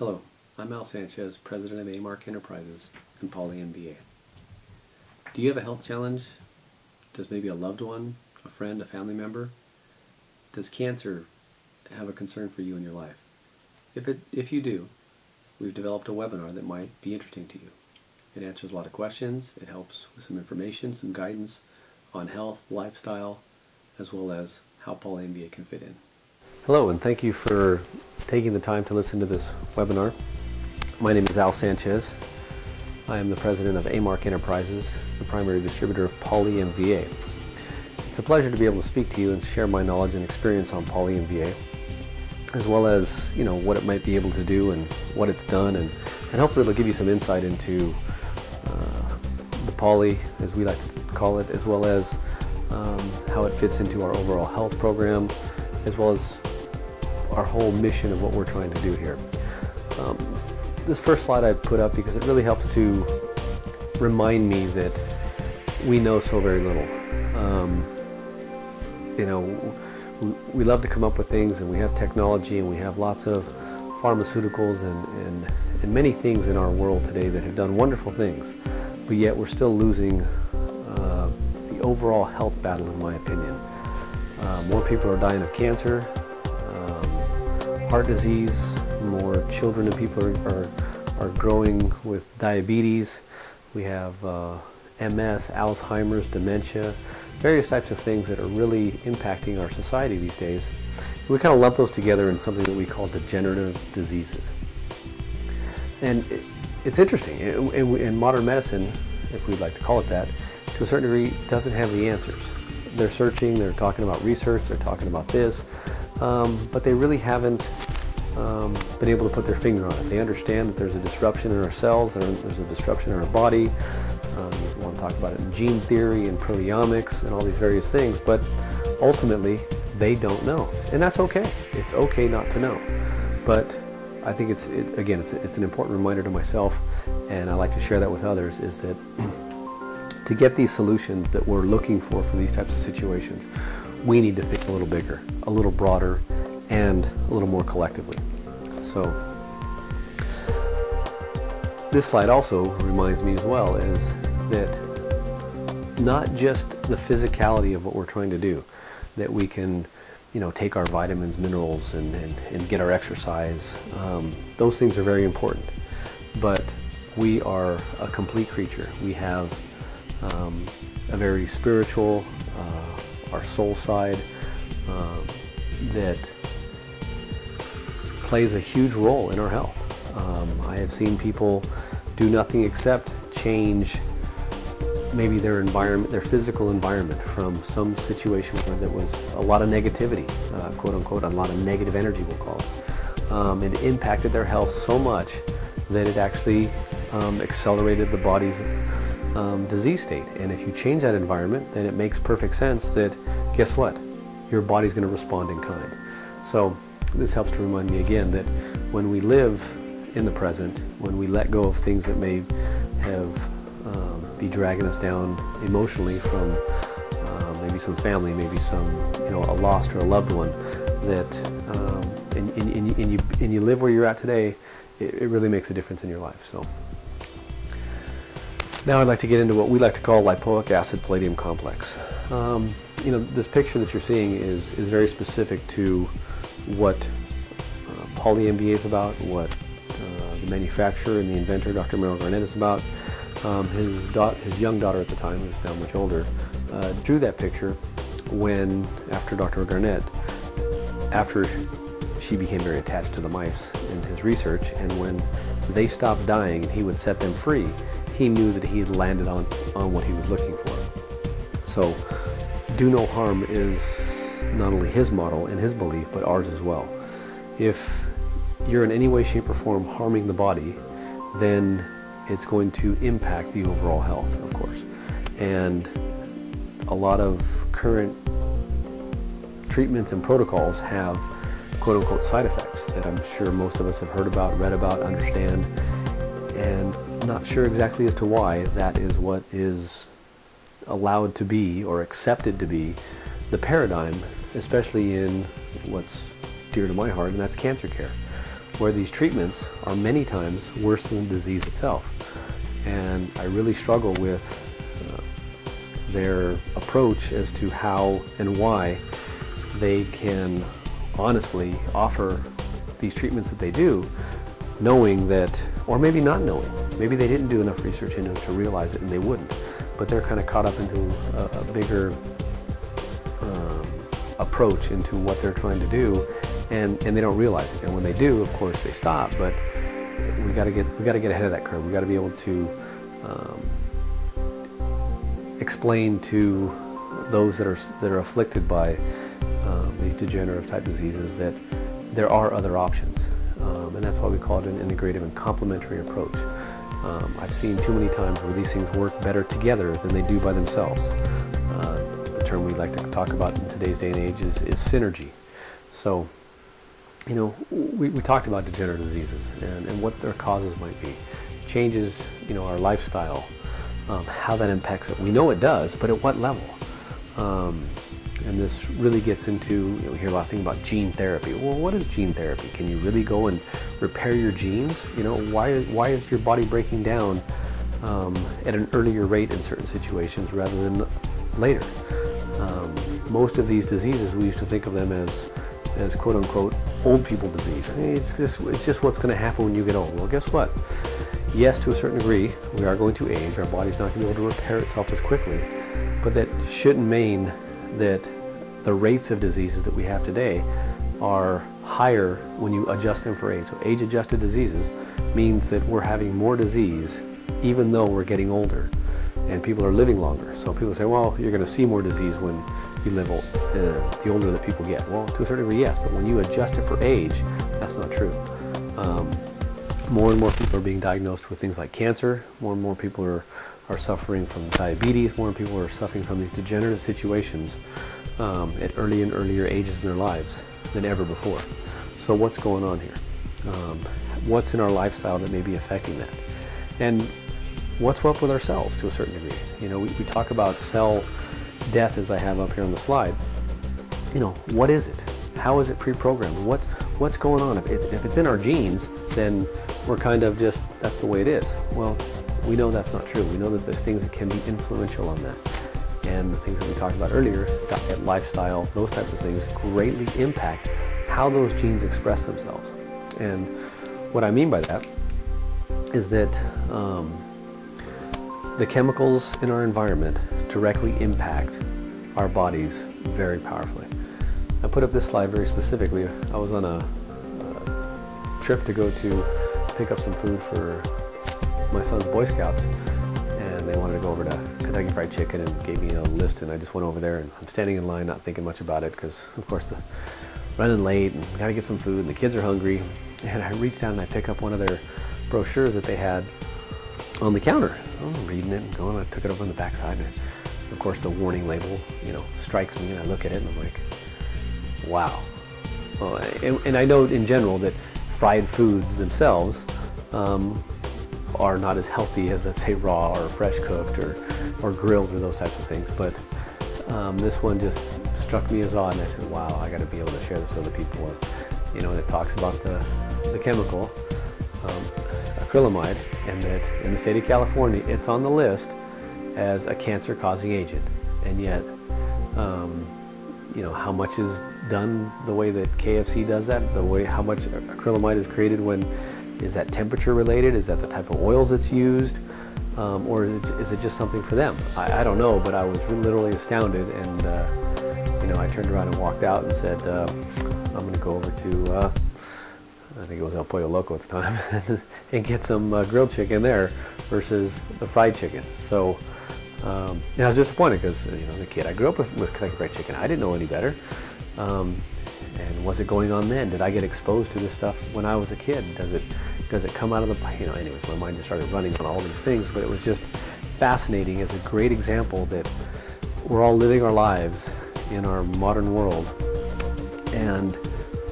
Hello, I'm Al Sanchez, President of AMARC Enterprises and Poly MVA. Do you have a health challenge? Does maybe a loved one, a friend, a family member? Does cancer have a concern for you in your life? If, it, if you do, we've developed a webinar that might be interesting to you. It answers a lot of questions, it helps with some information, some guidance on health, lifestyle, as well as how Poly MVA can fit in. Hello, and thank you for taking the time to listen to this webinar. My name is Al Sanchez. I am the president of AMARC Enterprises, the primary distributor of Poly MVA. It's a pleasure to be able to speak to you and share my knowledge and experience on Poly MVA, as well as you know what it might be able to do and what it's done, and, and hopefully it'll give you some insight into uh, the Poly, as we like to call it, as well as um, how it fits into our overall health program, as well as our whole mission of what we're trying to do here. Um, this first slide I put up because it really helps to remind me that we know so very little. Um, you know, we, love to come up with things and we have technology and we have lots of pharmaceuticals and, and, and many things in our world today that have done wonderful things, but yet we're still losing uh, the overall health battle in my opinion. Uh, more people are dying of cancer, heart disease, more children and people are, are, are growing with diabetes. We have uh, MS, Alzheimer's, dementia, various types of things that are really impacting our society these days. We kind of lump those together in something that we call degenerative diseases. And it, it's interesting, in, in modern medicine, if we'd like to call it that, to a certain degree, doesn't have the answers. They're searching, they're talking about research, they're talking about this, um, but they really haven't um, been able to put their finger on it. They understand that there's a disruption in our cells, there's a disruption in our body. Um, we want to talk about it in gene theory and proteomics and all these various things, but ultimately they don't know. And that's okay. It's okay not to know. But I think it's, it, again, it's, it's an important reminder to myself, and I like to share that with others, is that to get these solutions that we're looking for for these types of situations, we need to think a little bigger, a little broader, and a little more collectively. So this slide also reminds me as well is that not just the physicality of what we're trying to do, that we can you know, take our vitamins, minerals, and, and, and get our exercise. Um, those things are very important. But we are a complete creature. We have um, a very spiritual, uh, our soul side um, that plays a huge role in our health. Um, I have seen people do nothing except change maybe their environment, their physical environment from some situation where there was a lot of negativity, uh, quote unquote, a lot of negative energy we'll call it. Um, it impacted their health so much that it actually um, accelerated the body's um, disease state. And if you change that environment, then it makes perfect sense that, guess what? Your body's going to respond in kind. So this helps to remind me again that when we live in the present, when we let go of things that may have um, be dragging us down emotionally from uh, maybe some family, maybe some you know a lost or a loved one, that um, and, and, and, you, and you live where you're at today, it, it really makes a difference in your life. So. Now I'd like to get into what we like to call lipoic acid palladium complex. Um, you know, this picture that you're seeing is, is very specific to what uh, Poly MVA is about, what uh, the manufacturer and the inventor, Dr. Merrill Garnett, is about. Um, his, his young daughter at the time, who's now much older, uh, drew that picture when, after Dr. Garnett, after she became very attached to the mice in his research, and when they stopped dying and he would set them free, he knew that he had landed on, on what he was looking for. So do no harm is not only his model and his belief, but ours as well. If you're in any way, shape, or form harming the body, then it's going to impact the overall health, of course. And a lot of current treatments and protocols have quote unquote side effects that I'm sure most of us have heard about, read about, understand, and not sure exactly as to why that is what is allowed to be or accepted to be the paradigm, especially in what's dear to my heart, and that's cancer care. where these treatments are many times worse than the disease itself. And I really struggle with uh, their approach as to how and why they can honestly offer these treatments that they do, knowing that, or maybe not knowing, maybe they didn't do enough research into it to realize it and they wouldn't, but they're kind of caught up into a, a bigger um, approach into what they're trying to do and, and they don't realize it. And when they do, of course, they stop, but we got to get we got to get ahead of that curve. We got to be able to um, explain to those that are that are afflicted by um, these degenerative type diseases that there are other options, um, and that's why we call it an integrative and complementary approach. Um, I've seen too many times where these things work better together than they do by themselves. Uh, the term we like to talk about in today's day and age is, is synergy. So, you know, we, we talked about degenerative diseases and, and what their causes might be. Changes, you know, our lifestyle, um, how that impacts it. We know it does, but at what level? Um, and this really gets into, you know, we hear a lot of things about gene therapy. Well, what is gene therapy? Can you really go and repair your genes? You know, why, why is your body breaking down um, at an earlier rate in certain situations rather than later? Um, most of these diseases, we used to think of them as, as quote unquote, old people disease. It's just, it's just what's going to happen when you get old. Well, guess what? Yes, to a certain degree, we are going to age. Our body's not going to be able to repair itself as quickly. But that shouldn't mean that the rates of diseases that we have today are higher when you adjust them for age. So age adjusted diseases means that we're having more disease even though we're getting older and people are living longer. So people say, well, you're going to see more disease when you live old, uh, the older that people get. Well, to a certain degree, yes, but when you adjust it for age, that's not true. Um, more and more people are being diagnosed with things like cancer. More and more people are, are suffering from diabetes. More and people are suffering from these degenerative situations um, at early and earlier ages in their lives than ever before. So what's going on here? Um, what's in our lifestyle that may be affecting that? And what's up with our cells to a certain degree? You know, we, we talk about cell death as I have up here on the slide. You know, what is it? How is it pre-programmed? What's, what's going on? If, if it's in our genes, then we're kind of just, that's the way it is. Well, we know that's not true. We know that there's things that can be influential on that. And the things that we talked about earlier, diet, lifestyle, those types of things greatly impact how those genes express themselves. And what I mean by that is that um, the chemicals in our environment directly impact our bodies very powerfully. I put up this slide very specifically. I was on a, a trip to go to pick up some food for my son's Boy Scouts, and they wanted to go over to Kentucky Fried Chicken and gave me a list, and I just went over there, and I'm standing in line, not thinking much about it, because of course the running late and got to get some food, and the kids are hungry, and I reached down and I pick up one of their brochures that they had on the counter. I'm reading it and going. I took it over on the back side, and of course the warning label, you know, strikes me, and I look at it and I'm like, wow. Well, and, and I know in general that fried foods themselves um, are not as healthy as let's say raw or fresh cooked or, or grilled or those types of things. But um, this one just struck me as odd, and I said, "Wow, I got to be able to share this with other people." You know, and it talks about the the chemical um, acrylamide, and that in the state of California, it's on the list as a cancer-causing agent, and yet, um, you know, how much is done the way that KFC does that, the way how much acrylamide is created when is that temperature related? Is that the type of oils that's used? Um, or is it just something for them? I, I, don't know, but I was literally astounded and, uh, you know, I turned around and walked out and said, uh, I'm going to go over to, uh, I think it was El Pollo Loco at the time, and get some uh, grilled chicken there versus the fried chicken. So, um, and I was disappointed because, you know, as a kid, I grew up with, with Kentucky Fried Chicken. I didn't know any better. Um, and was it going on then? Did I get exposed to this stuff when I was a kid? Does it does it come out of the you know? Anyways, my mind just started running on all these things, but it was just fascinating as a great example that we're all living our lives in our modern world, and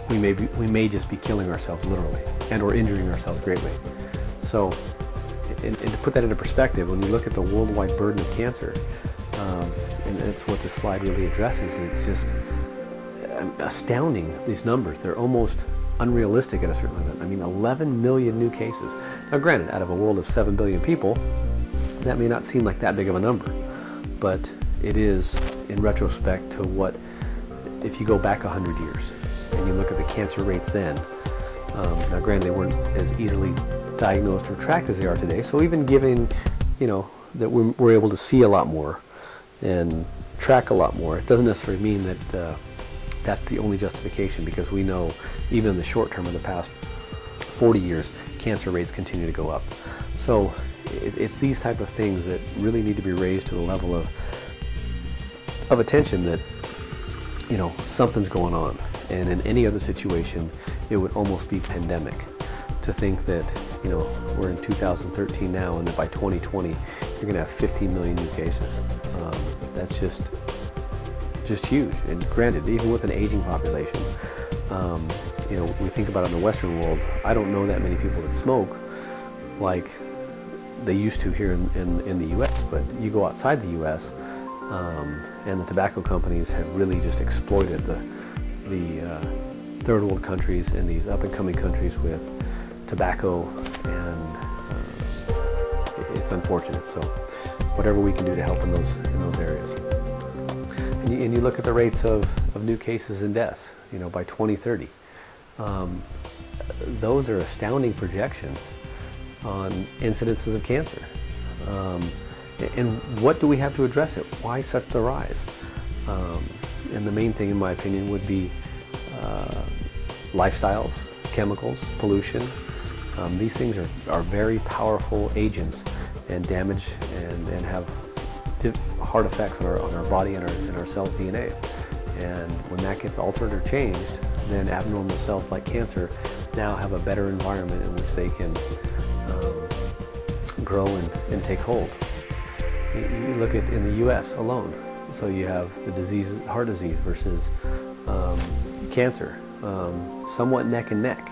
we may be, we may just be killing ourselves literally and or injuring ourselves greatly. So, and, and to put that into perspective, when you look at the worldwide burden of cancer, um, and that's what this slide really addresses, it's just astounding, these numbers. They're almost unrealistic at a certain limit. I mean, 11 million new cases. Now, granted, out of a world of 7 billion people, that may not seem like that big of a number, but it is in retrospect to what, if you go back 100 years and you look at the cancer rates then, um, now granted they weren't as easily diagnosed or tracked as they are today, so even given, you know, that we're, we're able to see a lot more and track a lot more, it doesn't necessarily mean that uh, that's the only justification because we know even in the short term in the past 40 years, cancer rates continue to go up. So it, it's these type of things that really need to be raised to the level of of attention that you know something's going on. And in any other situation, it would almost be pandemic to think that you know we're in 2013 now, and that by 2020 you're going to have 15 million new cases. Um, that's just just huge. And granted, even with an aging population, um, you know, we think about it in the Western world. I don't know that many people that smoke like they used to here in, in, in the U.S. But you go outside the U.S. Um, and the tobacco companies have really just exploited the the uh, third world countries and these up and coming countries with tobacco, and uh, it's unfortunate. So, whatever we can do to help in those in those areas. And you, and you look at the rates of, of new cases and deaths. You know, by 2030, um, those are astounding projections on incidences of cancer. Um, and what do we have to address it? Why such the rise? Um, and the main thing, in my opinion, would be uh, lifestyles, chemicals, pollution. Um, these things are, are very powerful agents and damage and, and have hard effects on our, on our body and our, and our cell's DNA. And when that gets altered or changed, then abnormal cells like cancer now have a better environment in which they can um, grow and, and take hold. You look at in the U.S. alone. So you have the disease, heart disease versus um, cancer, um, somewhat neck and neck.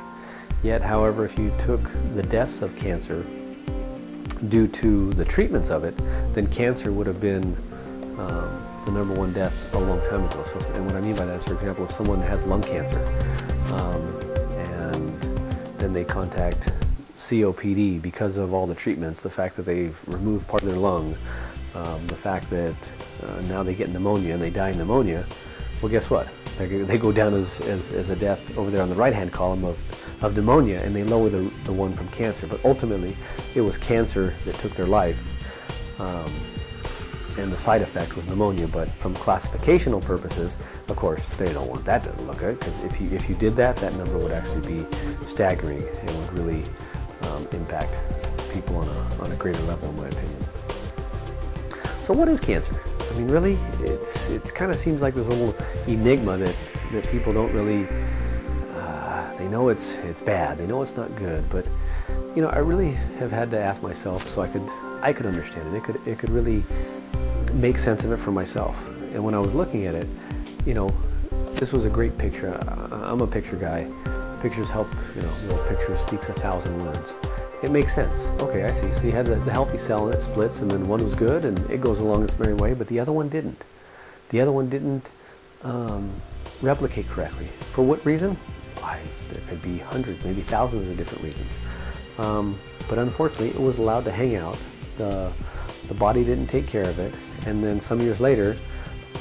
Yet, however, if you took the deaths of cancer due to the treatments of it, then cancer would have been um, the number one death a long time ago. So, and what I mean by that is, for example, if someone has lung cancer um, and then they contact COPD because of all the treatments, the fact that they've removed part of their lung, um, the fact that uh, now they get pneumonia and they die of pneumonia, well, guess what? They, they go down as, as, as a death over there on the right-hand column of, of pneumonia and they lower the, the one from cancer. But ultimately, it was cancer that took their life. Um, and the side effect was pneumonia. But from classificational purposes, of course, they don't want that to look good because if you if you did that, that number would actually be staggering and would really um, impact people on a on a greater level, in my opinion. So, what is cancer? I mean, really, it's it kind of seems like this little enigma that that people don't really. They know it's it's bad. They know it's not good, but you know, I really have had to ask myself so I could I could understand it. It could it could really make sense of it for myself. And when I was looking at it, you know, this was a great picture. I'm a picture guy. Pictures help, you know, the picture speaks a thousand words. It makes sense. Okay, I see. So you had the, the healthy cell and it splits and then one was good and it goes along its merry way, but the other one didn't. The other one didn't um, replicate correctly. For what reason? There could be hundreds, maybe thousands of different reasons. Um, but unfortunately, it was allowed to hang out. The, the body didn't take care of it, and then some years later,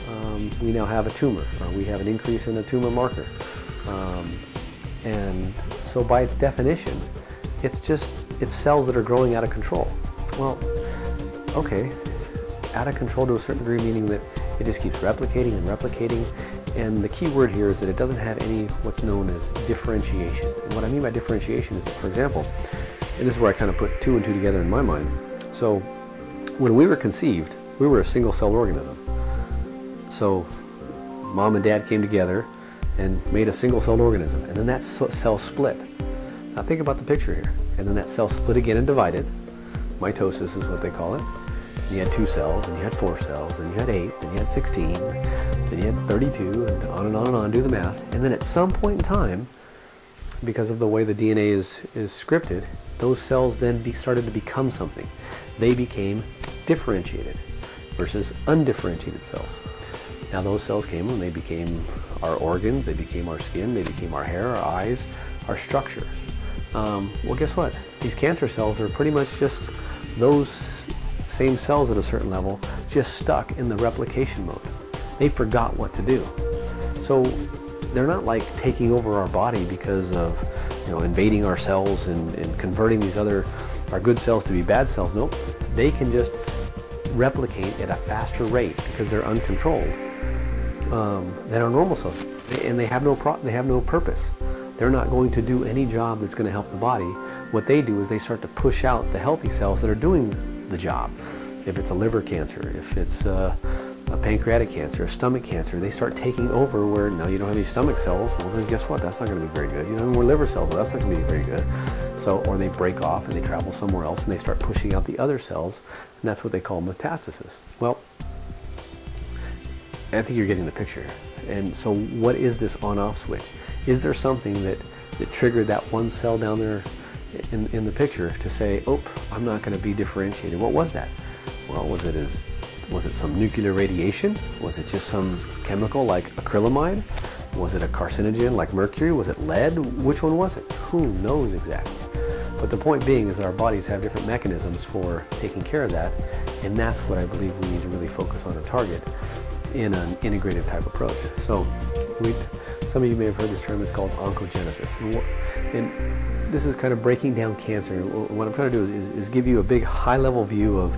um, we now have a tumor, or we have an increase in a tumor marker. Um, and so by its definition, it's just, it's cells that are growing out of control. Well, okay, out of control to a certain degree, meaning that it just keeps replicating and replicating. And the key word here is that it doesn't have any what's known as differentiation. And what I mean by differentiation is that, for example, and this is where I kind of put two and two together in my mind. So when we were conceived, we were a single celled organism. So mom and dad came together and made a single celled organism. And then that cell split. Now think about the picture here. And then that cell split again and divided. Mitosis is what they call it. You had two cells, and you had four cells, and you had eight, and you had 16, then you had 32, and on and on and on, do the math. And then at some point in time, because of the way the DNA is, is scripted, those cells then be, started to become something. They became differentiated versus undifferentiated cells. Now those cells came and they became our organs, they became our skin, they became our hair, our eyes, our structure. Um, well, guess what? These cancer cells are pretty much just those same cells at a certain level, just stuck in the replication mode. They forgot what to do. So they're not like taking over our body because of you know invading our cells and, and converting these other our good cells to be bad cells. Nope. They can just replicate at a faster rate because they're uncontrolled um, than our normal cells, and they have no pro- they have no purpose. They're not going to do any job that's going to help the body. What they do is they start to push out the healthy cells that are doing the job. If it's a liver cancer, if it's uh, a pancreatic cancer, a stomach cancer, they start taking over where now you don't have any stomach cells. Well, then guess what? That's not going to be very good. You don't have more liver cells. Well, that's not going to be very good. So, or they break off and they travel somewhere else and they start pushing out the other cells, and that's what they call metastasis. Well, I think you're getting the picture. And so, what is this on-off switch? Is there something that that triggered that one cell down there in, in the picture to say, "Oh, I'm not going to be differentiated"? What was that? Well, was it as was it some nuclear radiation? Was it just some chemical like acrylamide? Was it a carcinogen like mercury? Was it lead? Which one was it? Who knows exactly? But the point being is that our bodies have different mechanisms for taking care of that, and that's what I believe we need to really focus on and target in an integrative type approach. So, we, some of you may have heard this term, it's called oncogenesis. And, and this is kind of breaking down cancer. What I'm trying to do is, is, is give you a big high level view of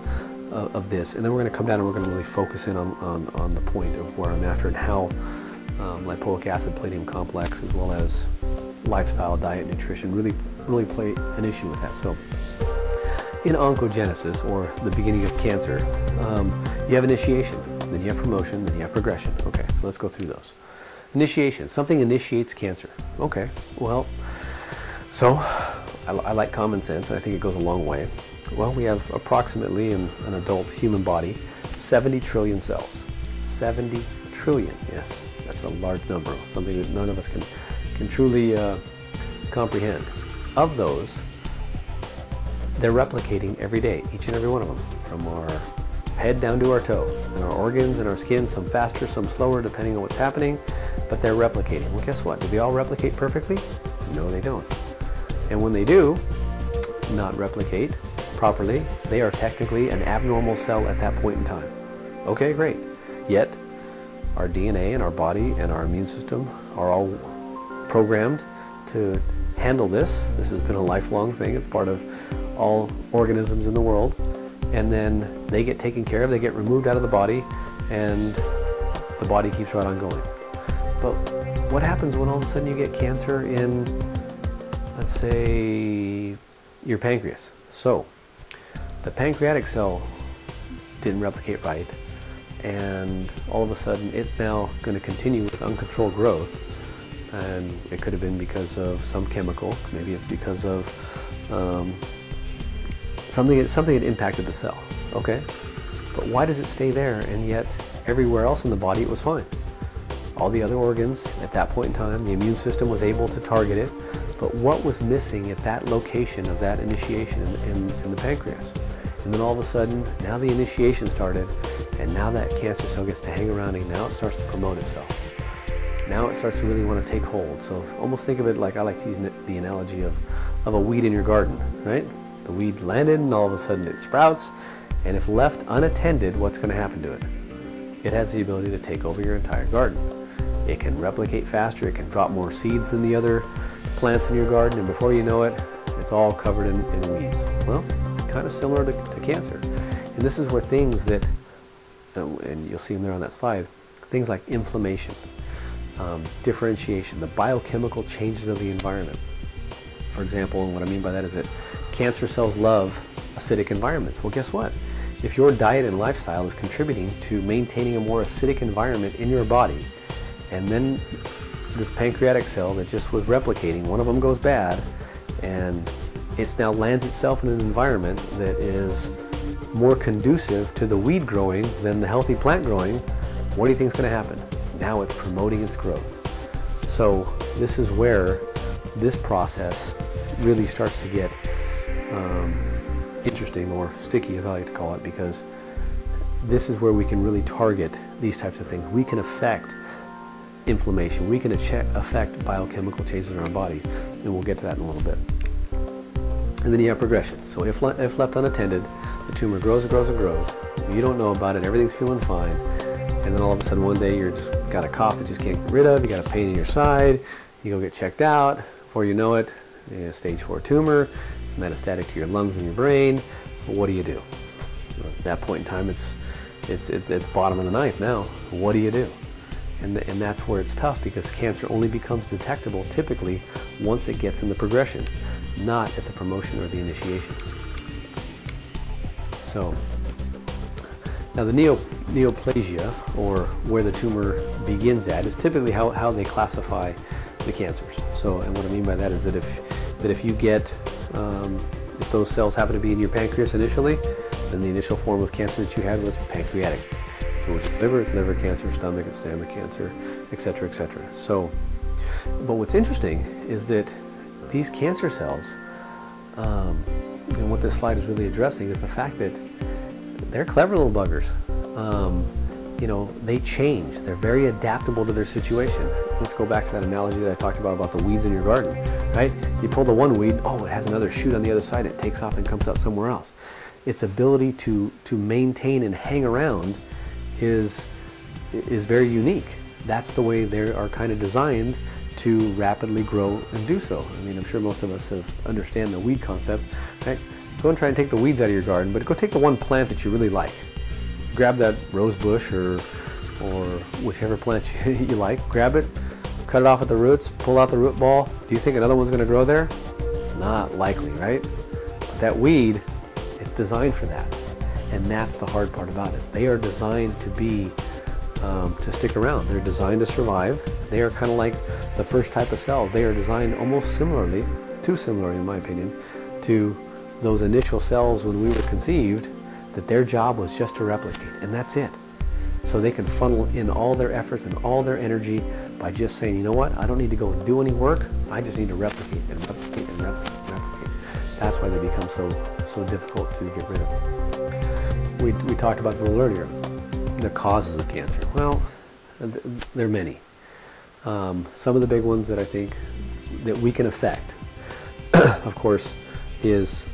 of, this. And then we're going to come down and we're going to really focus in on, on, on the point of where I'm after and how um, lipoic acid palladium complex as well as lifestyle, diet, nutrition really, really play an issue with that. So in oncogenesis, or the beginning of cancer, um, you have initiation, then you have promotion, then you have progression. Okay, so let's go through those. Initiation, something initiates cancer. Okay, well, so I, I like common sense, and I think it goes a long way. Well, we have approximately in an adult human body 70 trillion cells. 70 trillion, yes, that's a large number, something that none of us can, can truly uh, comprehend. Of those, they're replicating every day, each and every one of them, from our head down to our toe. And our organs and our skin, some faster, some slower, depending on what's happening, but they're replicating. Well, guess what? Do they all replicate perfectly? No, they don't. And when they do not replicate, properly, they are technically an abnormal cell at that point in time. Okay, great. Yet, our DNA and our body and our immune system are all programmed to handle this. This has been a lifelong thing. It's part of all organisms in the world. And then they get taken care of, they get removed out of the body, and the body keeps right on going. But what happens when all of a sudden you get cancer in, let's say, your pancreas? So, the pancreatic cell didn't replicate right, and all of a sudden it's now going to continue with uncontrolled growth. And it could have been because of some chemical, maybe it's because of um, something, something that impacted the cell. Okay, but why does it stay there and yet everywhere else in the body it was fine? All the other organs at that point in time, the immune system was able to target it, but what was missing at that location of that initiation in, in, in the pancreas? And then all of a sudden, now the initiation started, and now that cancer cell gets to hang around and now it starts to promote itself. Now it starts to really want to take hold. So almost think of it like I like to use the analogy of, of a weed in your garden, right? The weed landed and all of a sudden it sprouts, and if left unattended, what's going to happen to it? It has the ability to take over your entire garden. It can replicate faster, it can drop more seeds than the other plants in your garden, and before you know it, it's all covered in, in weeds. Well, kind of similar to, to cancer. And this is where things that, uh, and you'll see them there on that slide, things like inflammation, um, differentiation, the biochemical changes of the environment. For example, and what I mean by that is that cancer cells love acidic environments. Well, guess what? If your diet and lifestyle is contributing to maintaining a more acidic environment in your body, and then this pancreatic cell that just was replicating, one of them goes bad, and it now lands itself in an environment that is more conducive to the weed growing than the healthy plant growing, what do you think is going to happen? Now it's promoting its growth. So this is where this process really starts to get um, interesting or sticky, as I like to call it, because this is where we can really target these types of things. We can affect inflammation. We can affect biochemical changes in our body, and we'll get to that in a little bit. And then you have progression. So if, le- if left unattended, the tumor grows and grows and grows. You don't know about it. Everything's feeling fine. And then all of a sudden one day you're just got a cough that you just can't get rid of. You got a pain in your side. You go get checked out. Before you know it, stage four tumor. It's metastatic to your lungs and your brain. what do you do? At that point in time, it's it's it's it's bottom of the knife now. What do you do? And, and that's where it's tough because cancer only becomes detectable typically once it gets in the progression, not at the promotion or the initiation. So now the neo, neoplasia, or where the tumor begins at, is typically how, how they classify the cancers. So, and what I mean by that is that if, that if you get, um, if those cells happen to be in your pancreas initially, then the initial form of cancer that you had was pancreatic. If it was liver, it's liver cancer, stomach, it's stomach cancer, etc., etc. So, but what's interesting is that these cancer cells, um, and what this slide is really addressing is the fact that they're clever little buggers. Um, you know, they change. They're very adaptable to their situation. Let's go back to that analogy that I talked about about the weeds in your garden, right? You pull the one weed, oh, it has another shoot on the other side. It takes off and comes out somewhere else. Its ability to to maintain and hang around is is very unique. That's the way they are kind of designed to rapidly grow and do so. I mean, I'm sure most of us have understand the weed concept, right? Go and try and take the weeds out of your garden, but go take the one plant that you really like. Grab that rose bush or, or whichever plant you, like, grab it, cut it off at the roots, pull out the root ball. Do you think another one's going to grow there? Not likely, right? But that weed, it's designed for that. And that's the hard part about it. They are designed to be, um, to stick around. They're designed to survive. They are kind of like the first type of cells. They are designed almost similarly, too similar in my opinion, to those initial cells when we were conceived that their job was just to replicate, and that's it. So they can funnel in all their efforts and all their energy by just saying, you know what, I don't need to go and do any work, I just need to replicate and replicate and replicate and replicate. That's why they become so, so difficult to get rid of. We, we talked about this a little earlier, the causes of cancer. Well, there are many. Um, some of the big ones that I think that we can affect, of course, is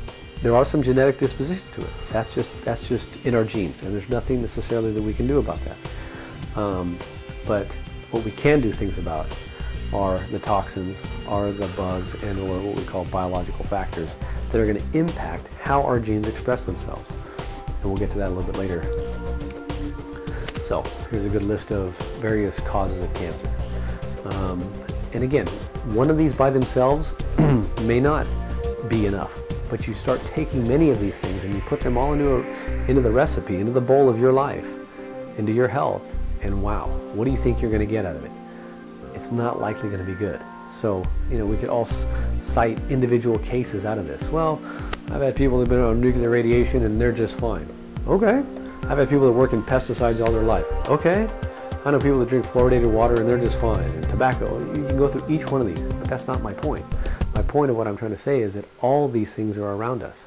there are some genetic dispositions to it. That's just that's just in our genes, and there's nothing necessarily that we can do about that. Um, but what we can do things about are the toxins, are the bugs, and or what we call biological factors that are going to impact how our genes express themselves. And we'll get to that a little bit later. So here's a good list of various causes of cancer. Um, and again, one of these by themselves may not be enough but you start taking many of these things and you put them all into, a, into the recipe, into the bowl of your life, into your health, and wow, what do you think you're going to get out of it? It's not likely going to be good. So, you know, we could all cite individual cases out of this. Well, I've had people have been on nuclear radiation and they're just fine. Okay. I've had people that work in pesticides all their life. Okay. I know people that drink fluoridated water and they're just fine. And tobacco. You can go through each one of these, but that's not my point. My point of what I'm trying to say is that all these things are around us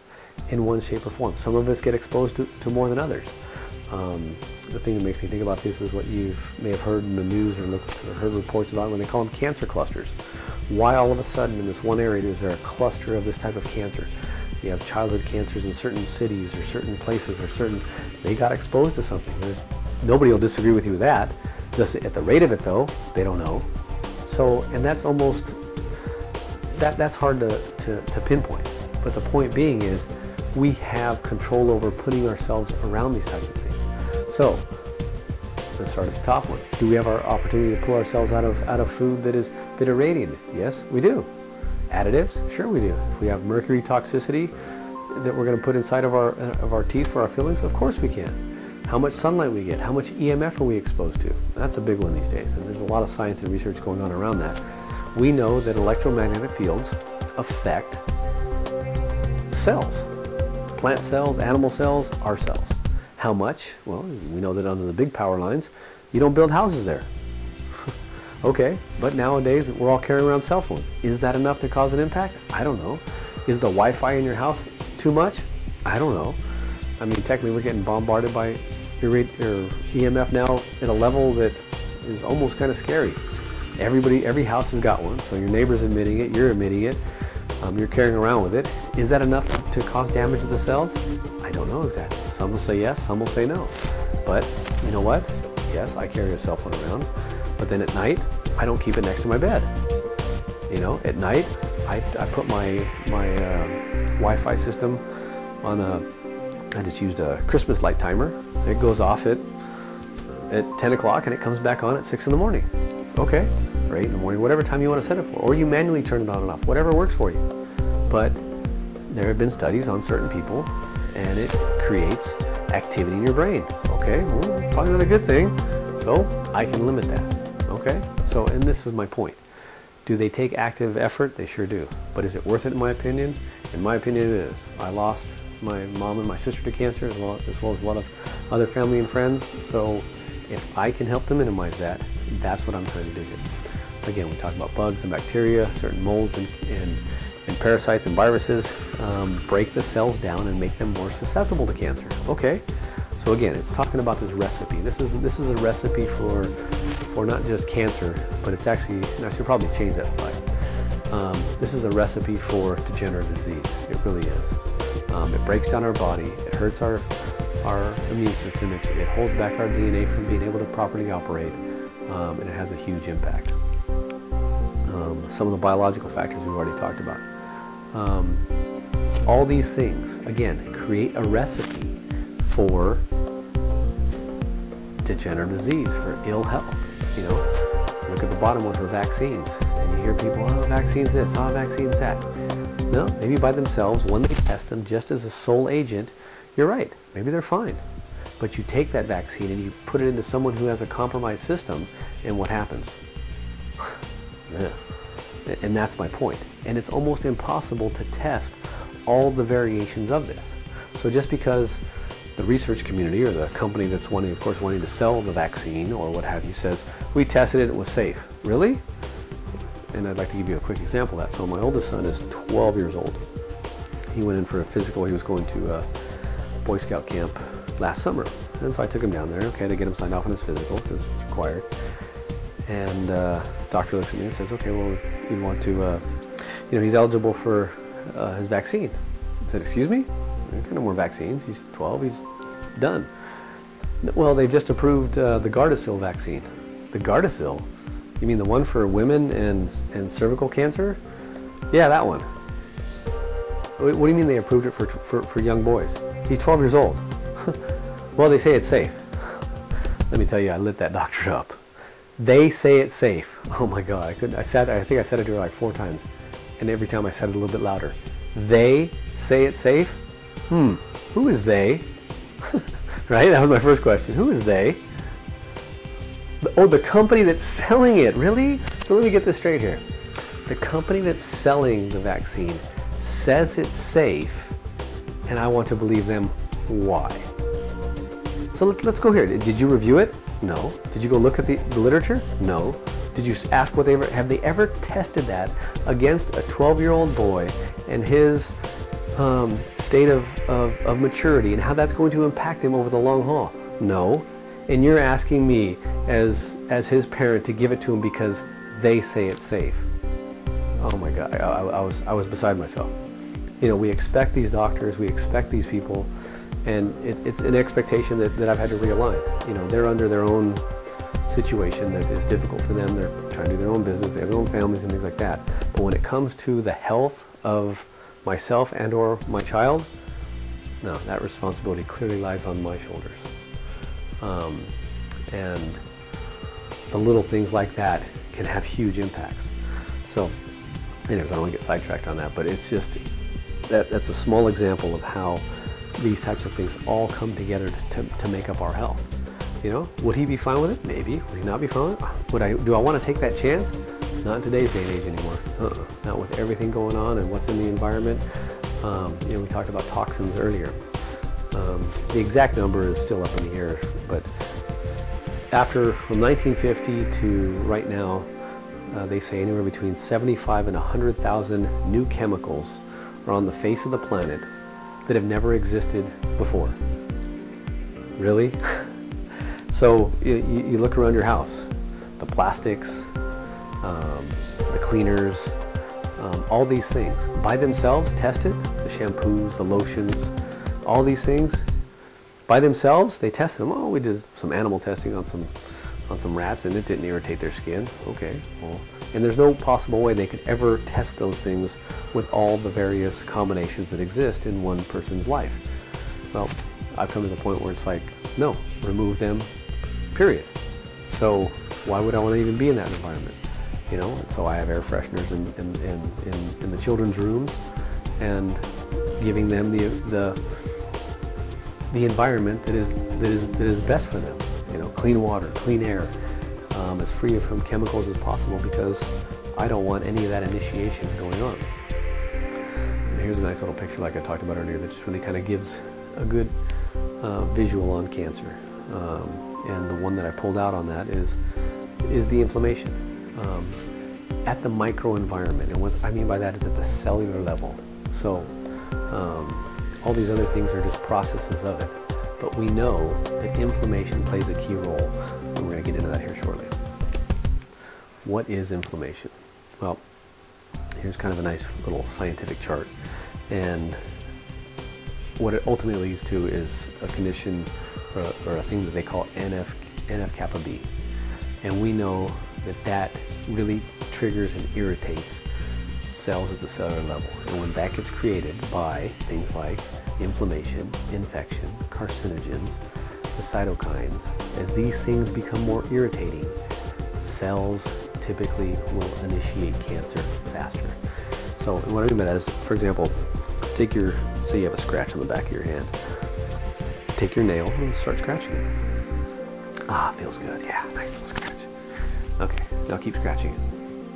in one shape or form. Some of us get exposed to, to more than others. Um, the thing that makes me think about this is what you may have heard in the news or or heard reports about when they call them cancer clusters. Why all of a sudden in this one area is there a cluster of this type of cancer? You have childhood cancers in certain cities or certain places or certain, they got exposed to something. There's, nobody will disagree with you with that. Just at the rate of it though, they don't know. So, and that's almost that, that's hard to, to, to pinpoint. But the point being is we have control over putting ourselves around these types of things. So let's start at the top one. Do we have our opportunity to pull ourselves out of out of food that is been irradiated? Yes, we do. Additives? Sure we do. If we have mercury toxicity that we're going to put inside of our of our teeth for our fillings, of course we can. How much sunlight we get? How much EMF are we exposed to? That's a big one these days, and there's a lot of science and research going on around that we know that electromagnetic fields affect cells, plant cells, animal cells, our cells. How much? Well, we know that under the big power lines, you don't build houses there. Okay, but nowadays we're all carrying around cell phones. Is that enough to cause an impact? I don't know. Is the Wi-Fi in your house too much? I don't know. I mean, technically we're getting bombarded by EMF now at a level that is almost kind of scary. Everybody, every house has got one. So your neighbor's admitting it, you're admitting it, um, you're carrying around with it. Is that enough to cause damage to the cells? I don't know exactly. Some will say yes, some will say no. But you know what? Yes, I carry a cell phone around, but then at night, I don't keep it next to my bed. You know, at night, I, I put my my uh, Wi-Fi system on a. I just used a Christmas light timer. It goes off at at 10 o'clock and it comes back on at 6 in the morning. Okay, or 8 in the morning, whatever time you want to set it for. Or you manually turn it on and off, whatever works for you. But there have been studies on certain people and it creates activity in your brain. Okay, well, probably not a good thing. So I can limit that. Okay, so, and this is my point. Do they take active effort? They sure do. But is it worth it in my opinion? In my opinion, it is. I lost my mom and my sister to cancer as well, as well as a lot of other family and friends. So if I can help to minimize that, that's what I'm trying to do. Again, we talk about bugs and bacteria, certain molds and, and, and parasites and viruses, um, break the cells down and make them more susceptible to cancer. Okay, so again, it's talking about this recipe. This is this is a recipe for for not just cancer, but it's actually, I should probably change that slide. Um, this is a recipe for degenerative disease. It really is. Um, it breaks down our body. It hurts our our immune system. It, it, holds back our DNA from being able to properly operate, um, and it has a huge impact. Um, some of the biological factors we've already talked about. Um, all these things, again, create a recipe for degenerative disease, for ill health. You know, look at the bottom one for vaccines, and you hear people, oh, vaccines this, oh, vaccines that. No, maybe by themselves, when they test them just as a sole agent, you're right, maybe they're fine. But you take that vaccine and you put it into someone who has a compromised system, and what happens? yeah. And that's my point. And it's almost impossible to test all the variations of this. So just because the research community or the company that's wanting, of course, wanting to sell the vaccine or what have you says, we tested it, it was safe. Really? And I'd like to give you a quick example of that. So my oldest son is 12 years old. He went in for a physical. He was going to a Boy Scout camp last summer. And so I took him down there, okay, to get him signed off on his physical because it's required. And uh, doctor looks at me and says, okay, well, we want to, uh, you know, he's eligible for uh, his vaccine. I said, excuse me? No more vaccines. He's 12. He's done. Well, they've just approved uh, the Gardasil vaccine. The Gardasil? You mean the one for women and, and cervical cancer? Yeah, that one. What do you mean they approved it for, for, for young boys? He's 12 years old. well, they say it's safe. Let me tell you, I lit that doctor up. They say it's safe. Oh my God, I couldn't. I said. I think I said it to her like four times, and every time I said it a little bit louder. They say it's safe. Hmm. Who is they? right. That was my first question. Who is they? Oh, the company that's selling it. Really? So let me get this straight here. The company that's selling the vaccine says it's safe, and I want to believe them. Why? So let, us go here. Did you review it? No. Did you go look at the, the literature? No. Did you ask what they ever, have they ever tested that against a 12 year old boy and his um, state of, of, of maturity and how that's going to impact him over the long haul? No. And you're asking me as, as his parent to give it to him because they say it's safe. Oh my God, I, I, was, I was beside myself. You know, we expect these doctors, we expect these people and it, it's an expectation that, that I've had to realign. You know, they're under their own situation that is difficult for them. They're trying to do their own business, they have their own families and things like that. But when it comes to the health of myself and or my child, no, that responsibility clearly lies on my shoulders. Um, and the little things like that can have huge impacts. So, anyways, I don't want to get sidetracked on that, but it's just that that's a small example of how these types of things all come together to, to make up our health. You know, would he be fine with it? Maybe. Would he not be fine with it? Would I, do I want to take that chance? Not in today's day and age anymore. Uh-uh. Not with everything going on and what's in the environment. Um, you know, we talked about toxins earlier. Um, the exact number is still up in the air, but after from 1950 to right now, uh, they say anywhere between 75 and 100,000 new chemicals are on the face of the planet that have never existed before. Really? so you, you, look around your house, the plastics, um, the cleaners, um, all these things. By themselves tested the shampoos the lotions all these things. By themselves they tested them oh we did some animal testing on some on some rats and it didn't irritate their skin. Okay well and there's no possible way they could ever test those things with all the various combinations that exist in one person's life. Well i've come to the point where it's like no remove them period so why would i want to even be in that environment you know. And so I have air fresheners in, in, in, in, in the children's rooms and giving them the, the, the environment that is, that, is, that is best for them. You know, clean water, clean air, um, as free from chemicals as possible because I don't want any of that initiation going on. And here's a nice little picture like I talked about earlier that just really kind of gives a good uh, visual on cancer. Um, and the one that I pulled out on that is, is the inflammation um, at the microenvironment. And what I mean by that is at the cellular level. So um, all these other things are just processes of it. But we know that inflammation plays a key role, and we're going to get into that here shortly. What is inflammation? Well, here's kind of a nice little scientific chart. And what it ultimately leads to is a condition or a, or a thing that they call NF, NF kappa B. And we know that that really triggers and irritates cells at the cellular level. And when that gets created by things like inflammation, infection, carcinogens, the cytokines, as these things become more irritating, cells typically will initiate cancer faster. So what I mean by that is, for example, take your, say you have a scratch on the back of your hand, take your nail and start scratching it. Ah, feels good. Yeah, nice little scratch. Okay, now keep scratching it.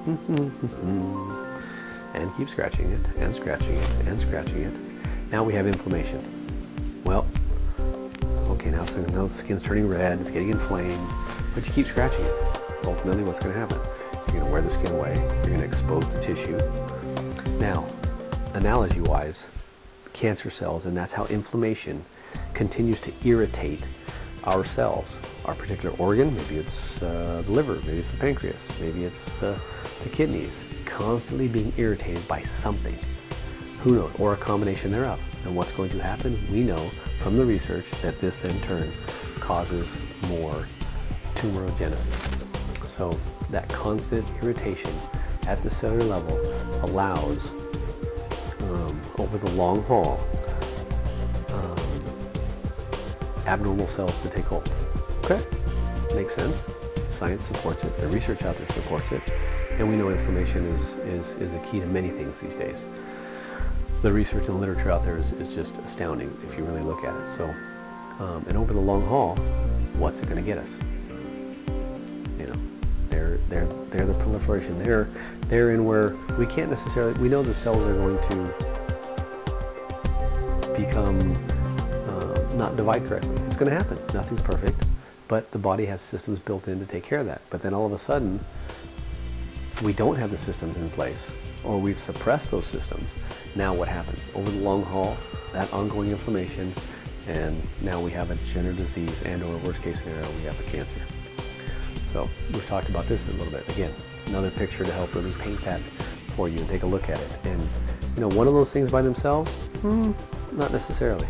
and keep scratching it, and scratching it, and scratching it. Now we have inflammation. Well, okay, now, so now the skin's turning red, it's getting inflamed, but you keep scratching it. Ultimately, what's going to happen? You're going to wear the skin away, you're going to expose the tissue. Now, analogy-wise, cancer cells, and that's how inflammation continues to irritate our cells, our particular organ, maybe it's uh, the liver, maybe it's the pancreas, maybe it's the, the kidneys, constantly being irritated by something. Who knows? Or a combination thereof. And what's going to happen? We know from the research that this in turn causes more tumorigenesis. So that constant irritation at the cellular level allows, um, over the long haul, abnormal cells to take hold. Okay, makes sense. Science supports it. The research out there supports it. And we know inflammation is, is, is a key to many things these days. The research and literature out there is, is just astounding if you really look at it. So, um, and over the long haul, what's it going to get us? You know, they're, they're, they're the proliferation. They're, they're in where we can't necessarily, we know the cells are going to become not divide correctly. It's going to happen. Nothing's perfect, but the body has systems built in to take care of that. But then all of a sudden, we don't have the systems in place, or we've suppressed those systems. Now what happens? Over the long haul, that ongoing inflammation, and now we have a degenerative disease, and or worst case scenario, we have a cancer. So we've talked about this a little bit. Again, another picture to help really paint that for you and take a look at it. And you know, one of those things by themselves, hmm, not necessarily.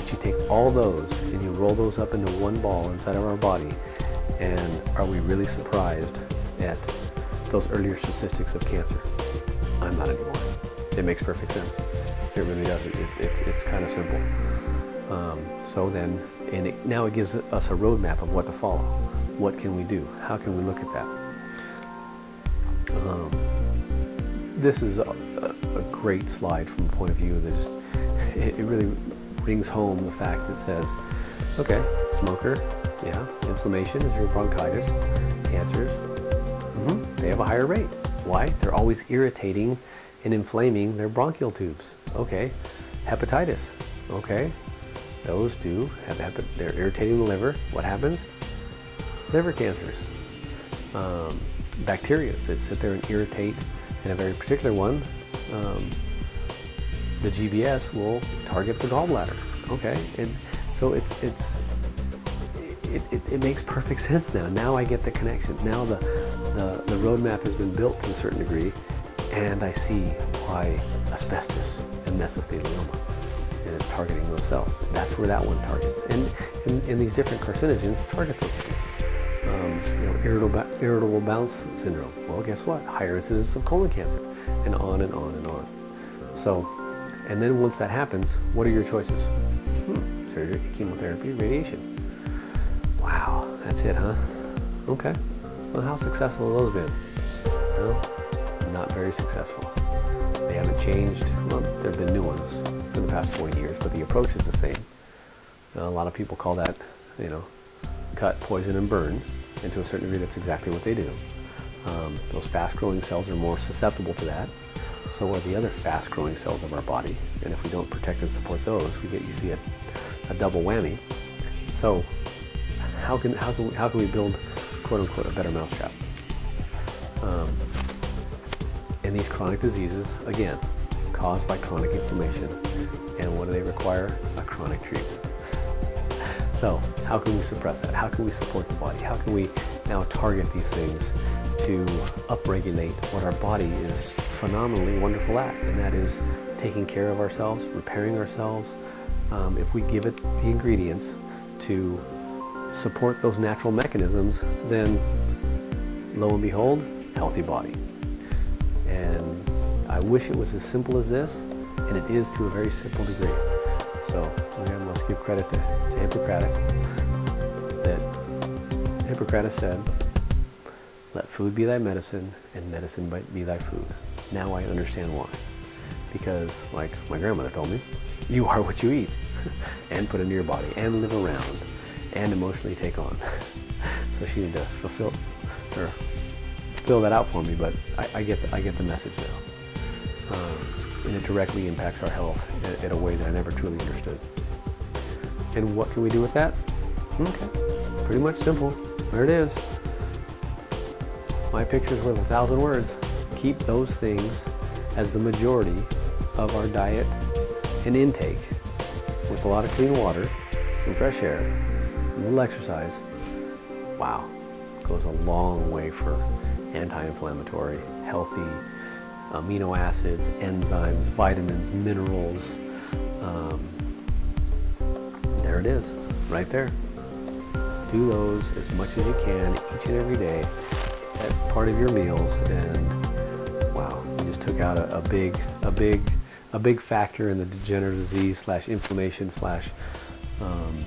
But you take all those and you roll those up into one ball inside of our body. And are we really surprised at those earlier statistics of cancer? I'm not anymore. It makes perfect sense. It really does. It's, it's, it's kind of simple. Um, so then, and it, now it gives us a roadmap of what to follow. What can we do? How can we look at that? Um, this is a, a, great slide from the point of view that just, it really brings home the fact that says, okay, smoker, yeah, inflammation is your bronchitis, cancers, mm-hmm, they have a higher rate. Why? They're always irritating and inflaming their bronchial tubes. Okay, hepatitis, okay, those do have they're irritating the liver. What happens? Liver cancers. Um, bacteria that sit there and irritate, and a very particular one, um, the GBS will target the gallbladder. Okay, and so it's it's it, it, it, makes perfect sense now. Now I get the connections. Now the, the, the roadmap has been built to a certain degree, and I see why asbestos and mesothelioma, and it's targeting those cells. That's where that one targets. And, and, and these different carcinogens target those things. Um, you know, irritable, irritable bowel syndrome. Well, guess what? Higher incidence of colon cancer, and on and on and on. So, and then once that happens, what are your choices? Hmm, surgery, chemotherapy, radiation. Wow, that's it, huh? Okay. Well, how successful have those been? Well, not very successful. They haven't changed. Well, there have been new ones for the past 40 years, but the approach is the same. a lot of people call that, you know, cut, poison, and burn. And to a certain degree, that's exactly what they do. Um, those fast-growing cells are more susceptible to that. So are the other fast-growing cells of our body. And if we don't protect and support those, we get usually a, a double whammy. So how can, how, can, how can we build, quote unquote, a better mousetrap? Um, and these chronic diseases, again, caused by chronic inflammation. And what do they require? A chronic treatment. So how can we suppress that? How can we support the body? How can we now target these things to upregulate what our body is phenomenally wonderful at, and that is taking care of ourselves, repairing ourselves. Um, if we give it the ingredients to support those natural mechanisms, then lo and behold, healthy body. And I wish it was as simple as this, and it is to a very simple degree. So again, let's give credit to, to Hippocratic that Hippocrates said, let food be thy medicine and medicine be thy food. Now I understand why. Because like my grandmother told me, you are what you eat and put into your body and live around and emotionally take on. so she needed to fulfill or fill that out for me, but I, I get the, I get the message now. Um, and it directly impacts our health in, in, a way that I never truly understood. And what can we do with that? Okay, pretty much simple. There it is. My picture's worth a thousand words. Keep those things as the majority of our diet and intake with a lot of clean water, some fresh air, a little exercise. Wow, goes a long way for anti-inflammatory, healthy amino acids, enzymes, vitamins, minerals. Um, there it is, right there. Do those as much as you can each and every day at part of your meals, and wow, you just took out a, a big, a big, a big factor in the degenerative disease slash inflammation slash um,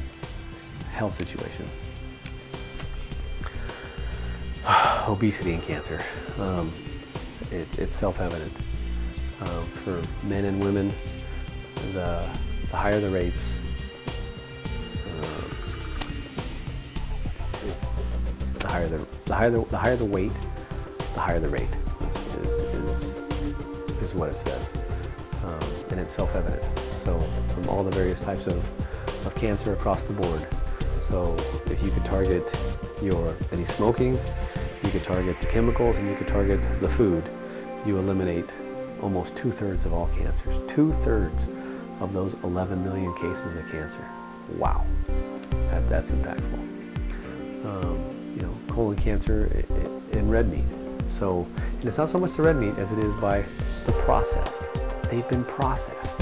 health situation. Obesity and cancer. Um, it, it's self-evident. Um, for men and women, the, the higher the rates, um, the higher the, the higher the, the higher the weight, the higher the rate is, is, is, is what it says. Um, and it's self-evident. So from all the various types of, of cancer across the board. So if you could target your any smoking, you could target the chemicals and you could target the food, you eliminate almost two-thirds of all cancers. Two-thirds of those 11 million cases of cancer. Wow, that, that's impactful. Um, colon cancer in red meat. So, and it's not so much the red meat as it is by the processed. They've been processed.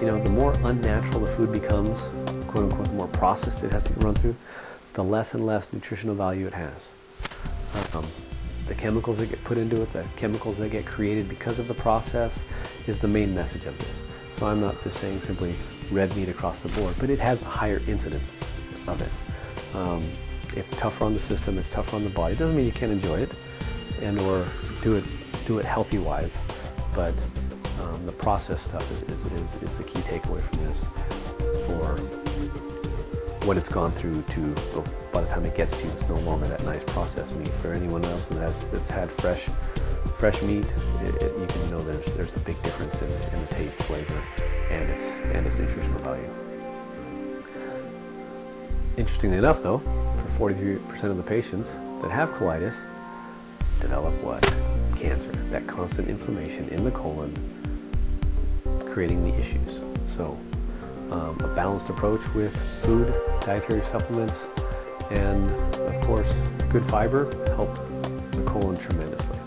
You know, the more unnatural the food becomes, quote unquote, the more processed it has to run through, the less and less nutritional value it has. Um, the chemicals that get put into it, the chemicals that get created because of the process is the main message of this. So I'm not just saying simply red meat across the board, but it has higher incidence of it. Um, it's tougher on the system, it's tougher on the body. It doesn't mean you can't enjoy it and or do it do it healthy wise, but um, the process stuff is, is, is, is the key takeaway from this for what it's gone through to, by the time it gets to you, it's no longer that nice processed meat. For anyone else that has, that's had fresh, fresh meat, it, it, you can know there's, there's a big difference in, in the taste, flavor, and its, and its nutritional value. Interestingly enough though, for 43% of the patients that have colitis, develop what? Cancer, that constant inflammation in the colon, creating the issues. So um, a balanced approach with food, dietary supplements, and of course, good fiber help the colon tremendously.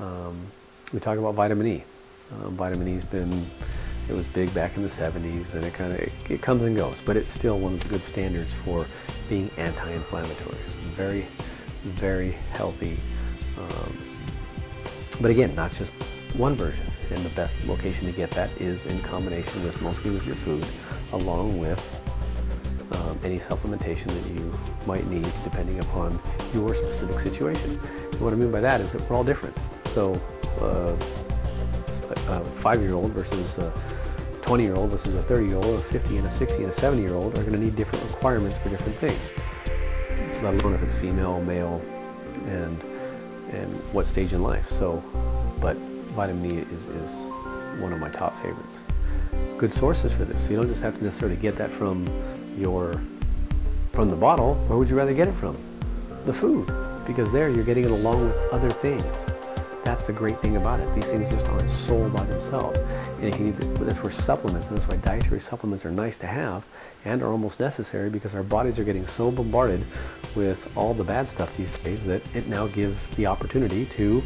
Um, we talk about vitamin E. Um, vitamin E's been it was big back in the 70s, and it kind of it, it, comes and goes, but it's still one of the good standards for being anti-inflammatory. Very, very healthy. Um, but again, not just one version. And the best location to get that is in combination with mostly with your food, along with um, any supplementation that you might need depending upon your specific situation. And what I mean by that is that we're all different. So uh, a five-year-old versus a 20-year-old versus a 30-year-old, a 50 and a 60 and a 70-year-old are going to need different requirements for different things. Let alone if it's female, male, and and what stage in life. So, but vitamin E is, is one of my top favorites. Good sources for this. So you don't just have to necessarily get that from your from the bottle. Where would you rather get it from? The food, because there you're getting it along with other things. That's the great thing about it. These things just aren't sold by themselves. And if you need to, that's where supplements, and that's why dietary supplements are nice to have and are almost necessary because our bodies are getting so bombarded with all the bad stuff these days that it now gives the opportunity to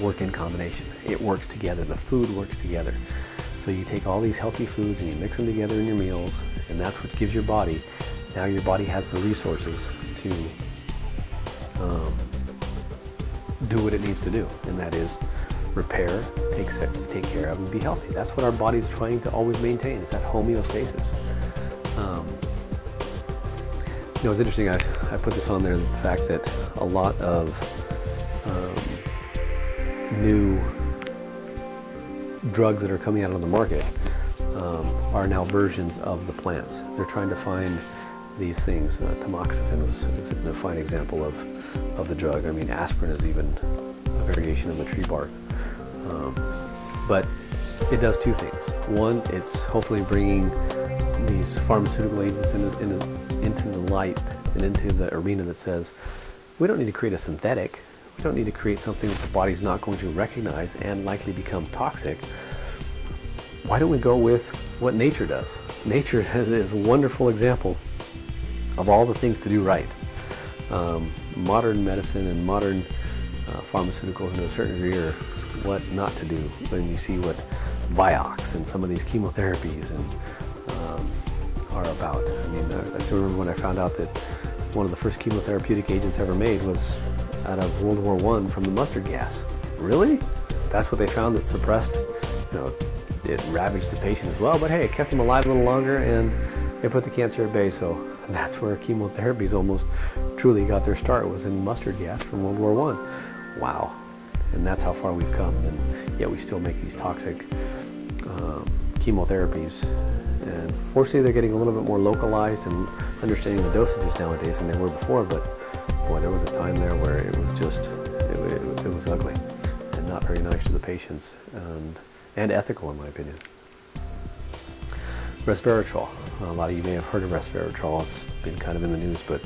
work in combination. It works together. The food works together. So you take all these healthy foods and you mix them together in your meals, and that's what gives your body. Now your body has the resources to do what it needs to do, and that is repair, take, take care of, and be healthy. That's what our body's trying to always maintain, is that homeostasis. Um, you know, it's interesting, I, I put this on there, the fact that a lot of um, new drugs that are coming out on the market um, are now versions of the plants. They're trying to find these things. Uh, tamoxifen was a fine example of, of the drug. I mean, aspirin is even a variation of the tree bark. Um, but it does two things. One, it's hopefully bringing these pharmaceutical agents into, into, into the light and into the arena that says, we don't need to create a synthetic. We don't need to create something that the body's not going to recognize and likely become toxic. Why don't we go with what nature does? Nature is a wonderful example of all the things to do right. Um, modern medicine and modern uh, pharmaceuticals, to a certain degree, are what not to do when you see what Vioxx and some of these chemotherapies and um, are about. I mean, I still remember when I found out that one of the first chemotherapeutic agents ever made was out of World War I from the mustard gas. Really? That's what they found that suppressed, you know, it ravaged the patient as well, but hey, it kept them alive a little longer and it put the cancer at bay, so that's where chemotherapies almost truly got their start was in mustard gas from World War One. Wow, and that's how far we've come, and yet we still make these toxic um, chemotherapies. And fortunately, they're getting a little bit more localized and understanding the dosages nowadays than they were before. But boy, there was a time there where it was just it, it, it was ugly and not very nice to the patients, and and ethical in my opinion. Resveratrol. A lot of you may have heard of resveratrol. It's been kind of in the news, but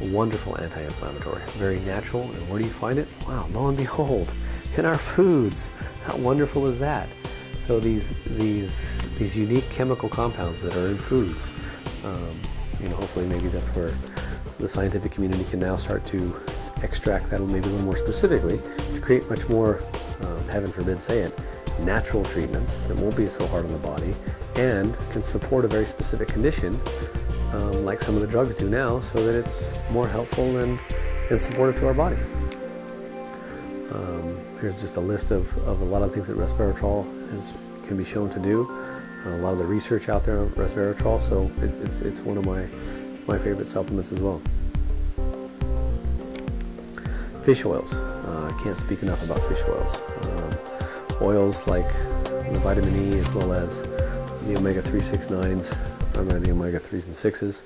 a wonderful anti-inflammatory. Very natural. And where do you find it? Wow, lo and behold, in our foods. How wonderful is that? So these these these unique chemical compounds that are in foods. Um, you know, hopefully maybe that's where the scientific community can now start to extract that maybe a little more specifically to create much more, um, heaven forbid say it, natural treatments that won't be so hard on the body and can support a very specific condition um, like some of the drugs do now so that it's more helpful and, and supportive to our body. Um, here's just a list of, of a lot of things that resveratrol is, can be shown to do. Uh, a lot of the research out there on resveratrol, so it, it's, it's one of my, my favorite supplements as well. Fish oils. Uh, I can't speak enough about fish oils. Um, oils like the vitamin E as well as the omega-369s, primarily the omega-3s and 6s.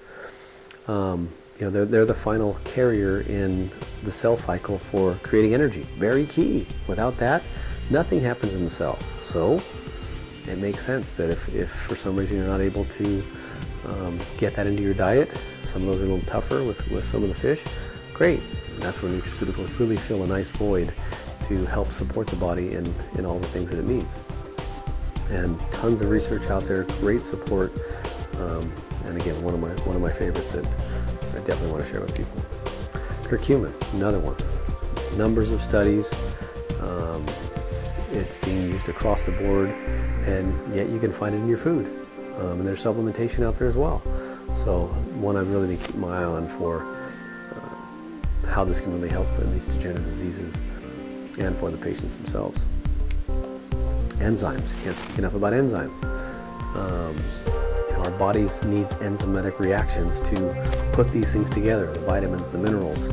Um, you know, they're, they're the final carrier in the cell cycle for creating energy. Very key. Without that, nothing happens in the cell. So it makes sense that if, if for some reason you're not able to um, get that into your diet, some of those are a little tougher with, with some of the fish, great. And that's where nutraceuticals really fill a nice void to help support the body in, in all the things that it needs. And tons of research out there, great support Um, and again, one of my one of my favorites that I definitely want to share with people. Curcumin, another one. Numbers of studies. Um, it's being used across the board, and yet you can find it in your food. Um, and there's supplementation out there as well. So one I've really been keeping my eye on for uh, how this can really help in these degenerative diseases and for the patients themselves. Enzymes, can't speak enough about enzymes. Um, our bodies needs enzymatic reactions to put these things together, the vitamins, the minerals,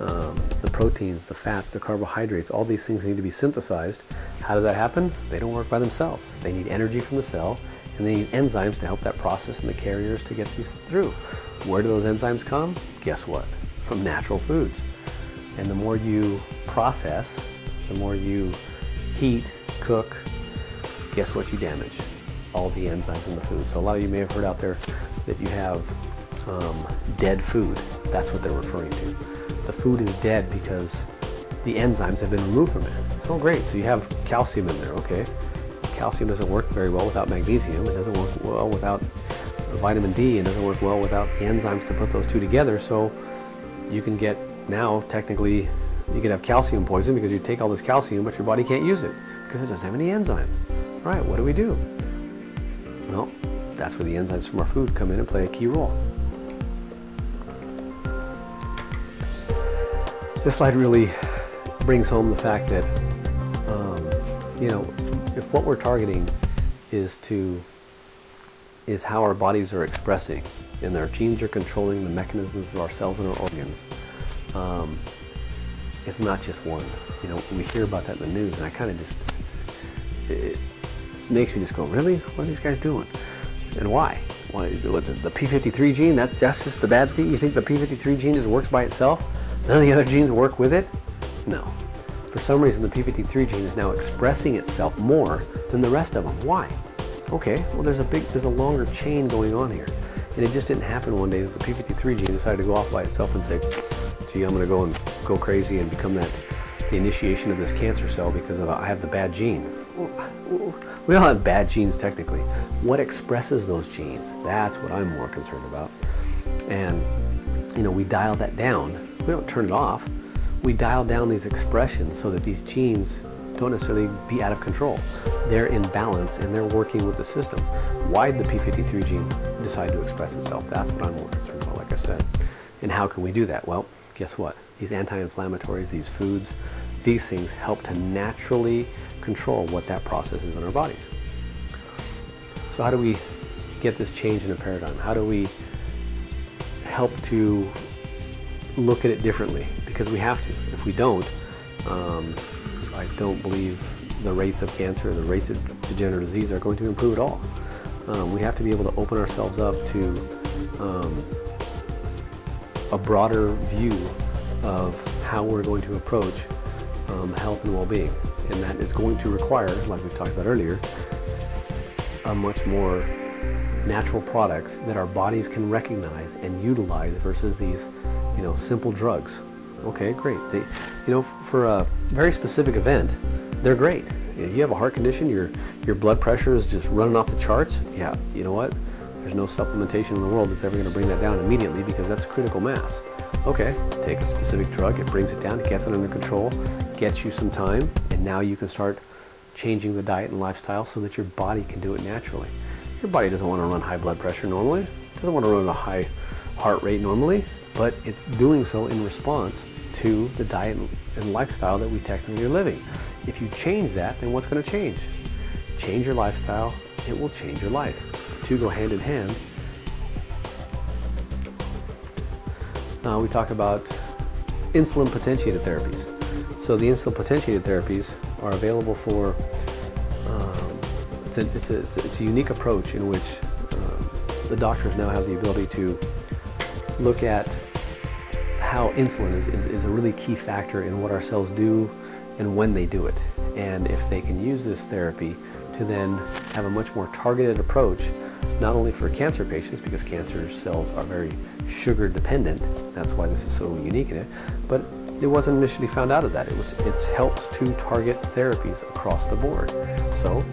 um, the proteins, the fats, the carbohydrates, all these things need to be synthesized. How does that happen? They don't work by themselves. They need energy from the cell and they need enzymes to help that process and the carriers to get these through. Where do those enzymes come? Guess what? From natural foods. And the more you process, the more you heat, cook, guess what you damage? All the enzymes in the food. So a lot of you may have heard out there that you have um, dead food. That's what they're referring to. The food is dead because the enzymes have been removed from it. Oh great, so you have calcium in there, okay. Calcium doesn't work very well without magnesium. It doesn't work well without vitamin D. It doesn't work well without the enzymes to put those two together. So you can get now technically you can have calcium poison because you take all this calcium but your body can't use it because it doesn't have any enzymes. All right, what do we do? Well, that's where the enzymes from our food come in and play a key role. This slide really brings home the fact that, um, you know, if what we're targeting is to is how our bodies are expressing and our genes are controlling the mechanisms of our cells and our organs, um, it's not just one. You know, we hear about that in the news, and I kind of just it makes me just go, really? What are these guys doing? And why? Why the, the P53 gene? That's just, just the bad thing. You think the P53 gene just works by itself? None of the other genes work with it? No. For some reason, the P53 gene is now expressing itself more than the rest of them. Why? Okay, well, there's a big, there's a longer chain going on here. And it just didn't happen one day that the P53 gene decided to go off by itself and say, I'm going to go and go crazy and become that, the initiation of this cancer cell because of, I have the bad gene. We all have bad genes technically. What expresses those genes? That's what I'm more concerned about. And, you know, we dial that down. We don't turn it off we dial down these expressions so that these genes don't necessarily be out of control. They're in balance and they're working with the system. Why did the P53 gene decide to express itself? That's what I'm more concerned about, like I said. And how can we do that? Well, guess what? These anti-inflammatories, these foods, these things help to naturally control what that process is in our bodies. So how do we get this change in a paradigm? How do we help to look at it differently? because we have to. If we don't, um, I don't believe the rates of cancer, the rates of degenerative disease are going to improve at all. Um, we have to be able to open ourselves up to um, a broader view of how we're going to approach um, health and well-being. And that is going to require, like we talked about earlier, a much more natural products that our bodies can recognize and utilize versus these, you know, simple drugs Okay, great. They, you know, for a very specific event, they're great. You have a heart condition, your your blood pressure is just running off the charts. Yeah, you know what? There's no supplementation in the world that's ever going to bring that down immediately because that's critical mass. Okay, take a specific drug, it brings it down, it gets it under control, gets you some time, and now you can start changing the diet and lifestyle so that your body can do it naturally. Your body doesn't want to run high blood pressure normally, doesn't want to run a high heart rate normally, but it's doing so in response to the diet and lifestyle that we technically are living. If you change that, then what's going to change? Change your lifestyle, it will change your life. Two go hand in hand. Uh, we talk about insulin potentiated therapies. So the insulin potentiated therapies are available for, um, it's, a, it's, a, it's, a, it's, a, unique approach in which um, the doctors now have the ability to look at how insulin is, is, is, a really key factor in what our cells do and when they do it. And if they can use this therapy to then have a much more targeted approach, not only for cancer patients, because cancer cells are very sugar dependent, that's why this is so unique in it, but it wasn't initially found out of that. It was, it's helps to target therapies across the board. So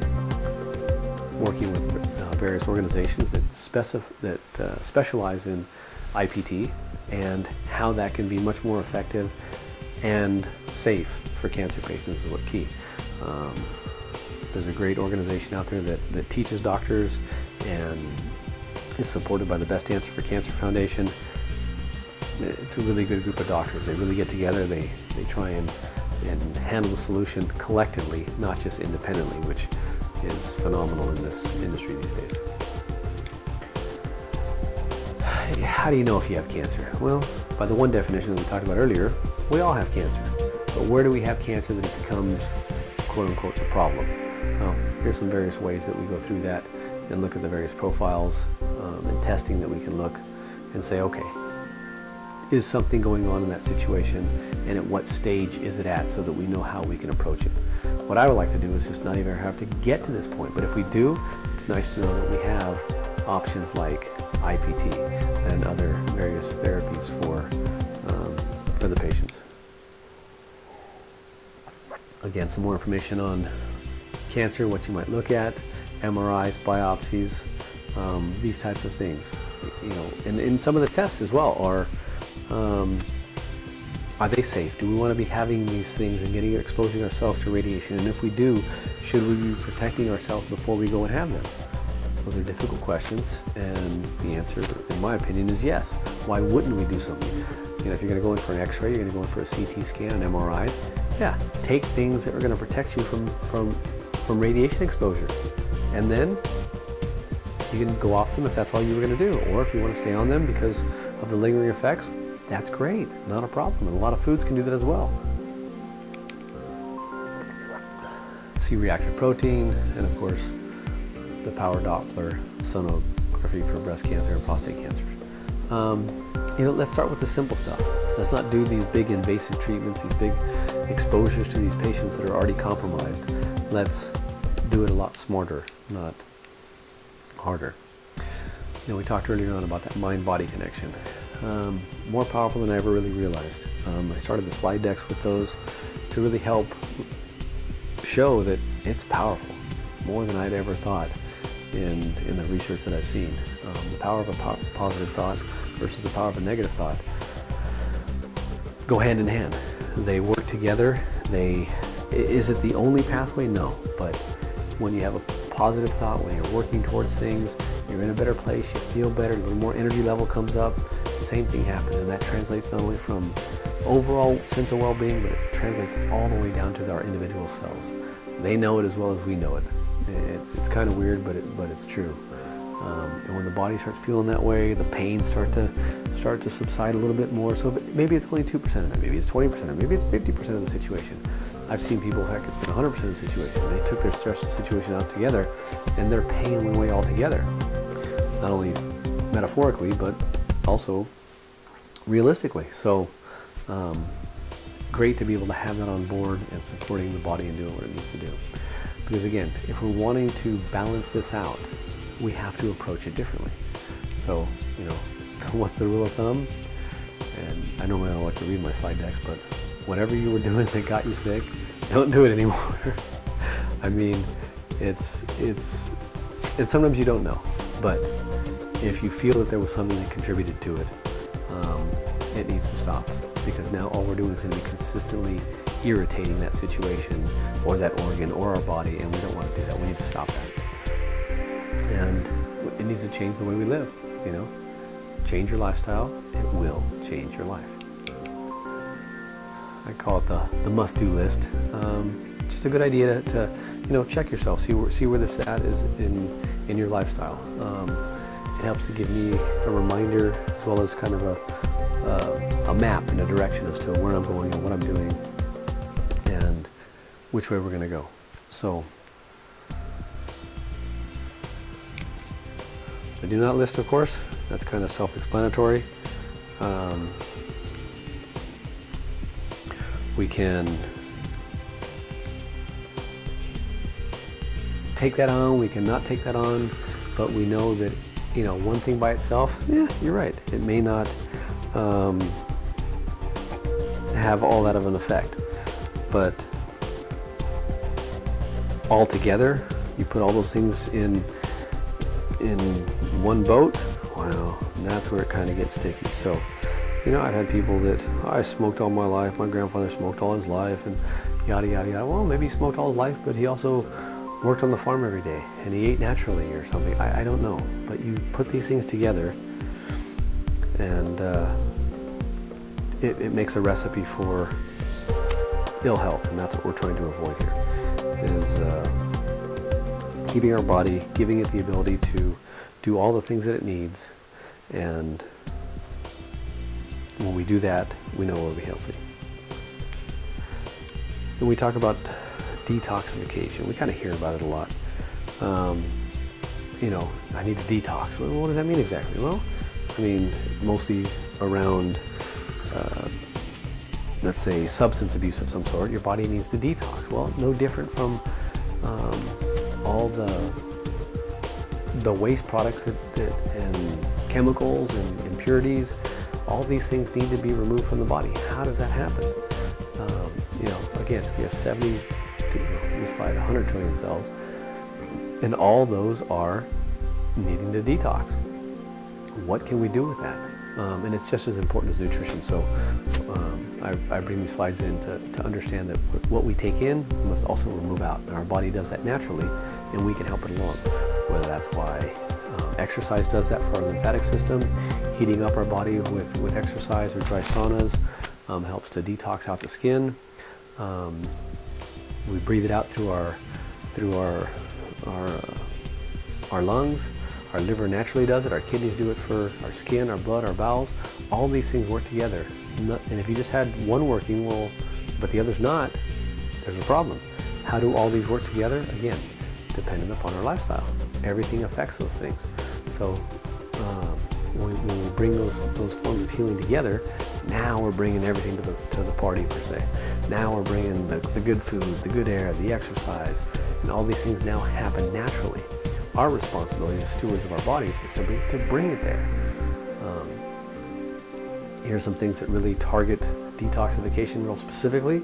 working with uh, various organizations that, specif- that uh, specialize in IPT and how that can be much more effective and safe for cancer patients is what key. Um, there's a great organization out there that, that teaches doctors and is supported by the Best Answer for Cancer Foundation. It's a really good group of doctors. They really get together, they, they try and, and handle the solution collectively, not just independently, which is phenomenal in this industry these days. How do you know if you have cancer? Well, by the one definition that we talked about earlier, we all have cancer. But where do we have cancer that it becomes quote unquote the problem? Well, here's some various ways that we go through that and look at the various profiles um, and testing that we can look and say, okay, is something going on in that situation and at what stage is it at so that we know how we can approach it. What I would like to do is just not even have to get to this point, but if we do, it's nice to know that we have options like IPT and other various therapies for, um, for the patients. Again, some more information on cancer, what you might look at, MRIs, biopsies, um, these types of things. You know, and, and some of the tests as well are um, are they safe? Do we want to be having these things and getting exposing ourselves to radiation? And if we do, should we be protecting ourselves before we go and have them? Those are difficult questions, and the answer, in my opinion, is yes. Why wouldn't we do something? You know, if you're going to go in for an X-ray, you're going to go in for a CT scan, an MRI. Yeah, take things that are going to protect you from from from radiation exposure, and then you can go off them if that's all you were going to do, or if you want to stay on them because of the lingering effects, that's great, not a problem. And a lot of foods can do that as well. C-reactive protein, and of course, the power Doppler sonography for breast cancer and prostate cancer. Um, you know, let's start with the simple stuff. Let's not do these big invasive treatments, these big exposures to these patients that are already compromised. Let's do it a lot smarter, not harder. You know, we talked earlier on about that mind-body connection um, more powerful than I ever really realized. Um, I started the slide decks with those to really help show that it's powerful, more than I'd ever thought in, in the research that I've seen. Um, the power of a po positive thought versus the power of a negative thought go hand in hand. They work together. They is it the only pathway? No, but when you have a positive thought, when you're working towards things, you're in a better place, you feel better, a little more energy level comes up, same thing happens. And that translates not only from overall sense of well-being, but it translates all the way down to our individual selves. They know it as well as we know it. It's, it's kind of weird, but it, but it's true. Um, and when the body starts feeling that way, the pain start to start to subside a little bit more. So maybe it's only two percent of it, maybe it's twenty percent, or maybe it's fifty percent of the situation. I've seen people, heck, it's been 100% of the situation. They took their stress situation out together, and their pain went away altogether. Not only metaphorically, but also realistically. So um, great to be able to have that on board and supporting the body and doing what it needs to do. Because again, if we're wanting to balance this out, we have to approach it differently. So, you know, what's the rule of thumb? And I normally don't like to read my slide decks, but whatever you were doing that got you sick, don't do it anymore. I mean, it's, it's, and sometimes you don't know, but if you feel that there was something that contributed to it, um, it needs to stop because now all we're doing is going to be consistently irritating that situation or that organ or our body and we don't want to do that. We need to stop that. And it needs to change the way we live, you know. Change your lifestyle, it will change your life. I call it the, the must-do list. Um, just a good idea to, to, you know, check yourself, see where, see where this at is in, in your lifestyle. Um, it helps to give me a reminder as well as kind of a, a map and a direction as to where I'm going and what I'm doing and which way we're going to go. So I do not list, of course, that's kind of self-explanatory. Um, we can take that on, we can not take that on, but we know that you know, one thing by itself, yeah, you're right. It may not um, have all that of an effect, but all together, you put all those things in in one boat, well, that's where it kind of gets sticky. So, you know, I've had people that I smoked all my life. My grandfather smoked all his life, and yada yada yada. Well, maybe he smoked all his life, but he also worked on the farm every day and he ate naturally or something. I, I don't know. But you put these things together and uh, it, it, makes a recipe for ill health, and that's what we're trying to avoid here. Is uh, keeping our body, giving it the ability to do all the things that it needs, and when we do that, we know we'll be healthy. We talk about detoxification. We kind of hear about it a lot. Um, you know, I need to detox. Well, what does that mean exactly? Well, I mean, mostly around, uh, let's say, substance abuse of some sort. Your body needs to detox. Well, no different from um, all the the waste products that, that, and chemicals and impurities. All these things need to be removed from the body. How does that happen? Um, you know, again, you have 70 you slide 100 trillion cells, and all those are needing to detox. What can we do with that? Um, and it's just as important as nutrition. So um, I, I, bring these slides in to, to understand that what we take in must also remove out. And our body does that naturally, and we can help it along. Whether that's why exercise does that for our lymphatic system, heating up our body with, with exercise or dry saunas um, helps to detox out the skin. Um, we breathe it out through our through our our uh, our lungs. Our liver naturally does it. Our kidneys do it for our skin, our blood, our bowels. All these things work together. And if you just had one working, well, but the other's not, there's a problem. How do all these work together? Again, dependent upon our lifestyle. Everything affects those things. So um, when, we, when we bring those those forms of healing together, now we're bringing everything to the, to the party per se. Now we're bringing the, the good food, the good air, the exercise, and all these things now happen naturally. Our responsibility as stewards of our bodies is simply to bring it there. Um, here's some things that really target detoxification real specifically.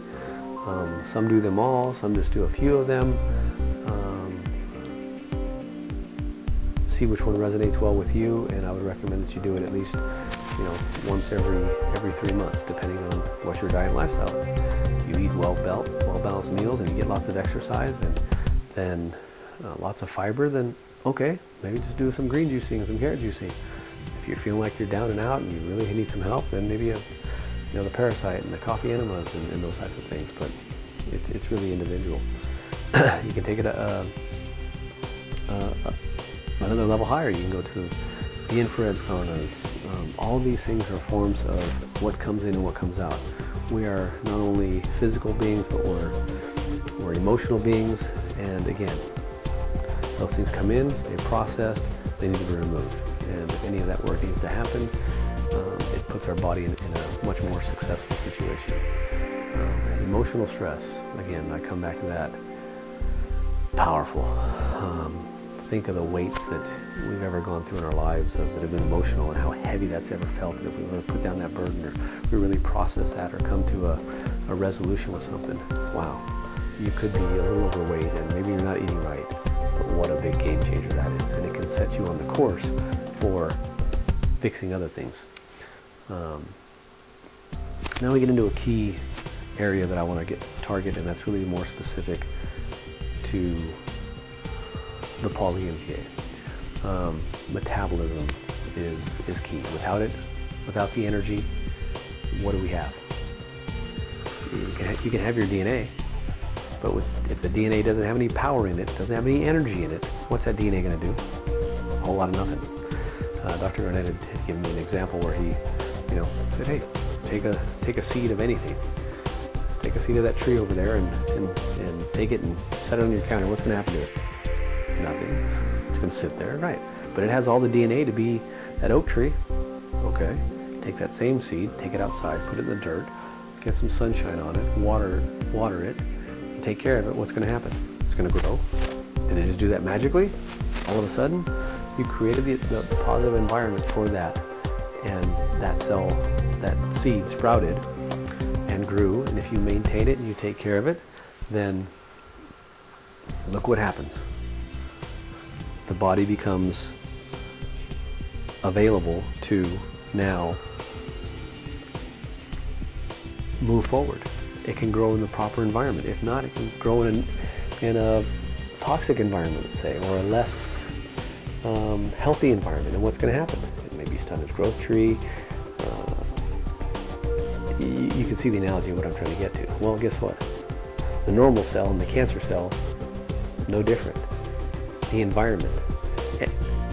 Um, some do them all, some just do a few of them. See which one resonates well with you, and I would recommend that you do it at least you know, once every every three months, depending on what your diet lifestyle is. You eat well well balanced meals and you get lots of exercise and then uh, lots of fiber, then okay, maybe just do some green juicing, some carrot juicing. If you're feeling like you're down and out and you really need some help, then maybe a, you know the parasite and the coffee enemas and, and those types of things. But it's it's really individual. you can take it a, a, a, another level higher. You can go to the infrared saunas, um, all these things are forms of what comes in and what comes out. We are not only physical beings, but we're, we're emotional beings. And again, those things come in, they're processed, they need to be removed. And if any of that work needs to happen. Um, it puts our body in, in, a much more successful situation. Um, emotional stress, again, I come back to that. Powerful. Um, think of the weights that we've ever gone through in our lives that have been emotional and how heavy that's ever felt. And if we were to put down that burden or we really process that or come to a, a resolution with something, wow, you could be a little overweight and maybe you're not eating right. But what a big game changer that is. And it can set you on the course for fixing other things. Um, now we get into a key area that I want to get target, and that's really more specific to the poly Um, metabolism is, is key. Without it, without the energy, what do we have? You can, ha- you can have your DNA, but with, if the DNA doesn't have any power in it, doesn't have any energy in it, what's that DNA going to do? A whole lot of nothing. Uh, Dr. Garnett had, had given me an example where he, you know, said, hey, take a, take a seed of anything. Take a seed of that tree over there and, and, and take it and set it on your counter. What's going to happen to it? Nothing. It's going to sit there, right? But it has all the DNA to be that oak tree. Okay. Take that same seed, take it outside, put it in the dirt, get some sunshine on it, water, water it, take care of it. What's going to happen? It's going to grow. Did it just do that magically? All of a sudden, you created the, the positive environment for that, and that cell, that seed sprouted and grew. And if you maintain it and you take care of it, then look what happens the body becomes available to now move forward. It can grow in the proper environment. If not, it can grow in, in a toxic environment, let's say, or a less um, healthy environment. And what's going to happen? It may be stunted growth tree. Uh, you can see the analogy of what I'm trying to get to. Well, guess what? The normal cell and the cancer cell, no different. The environment.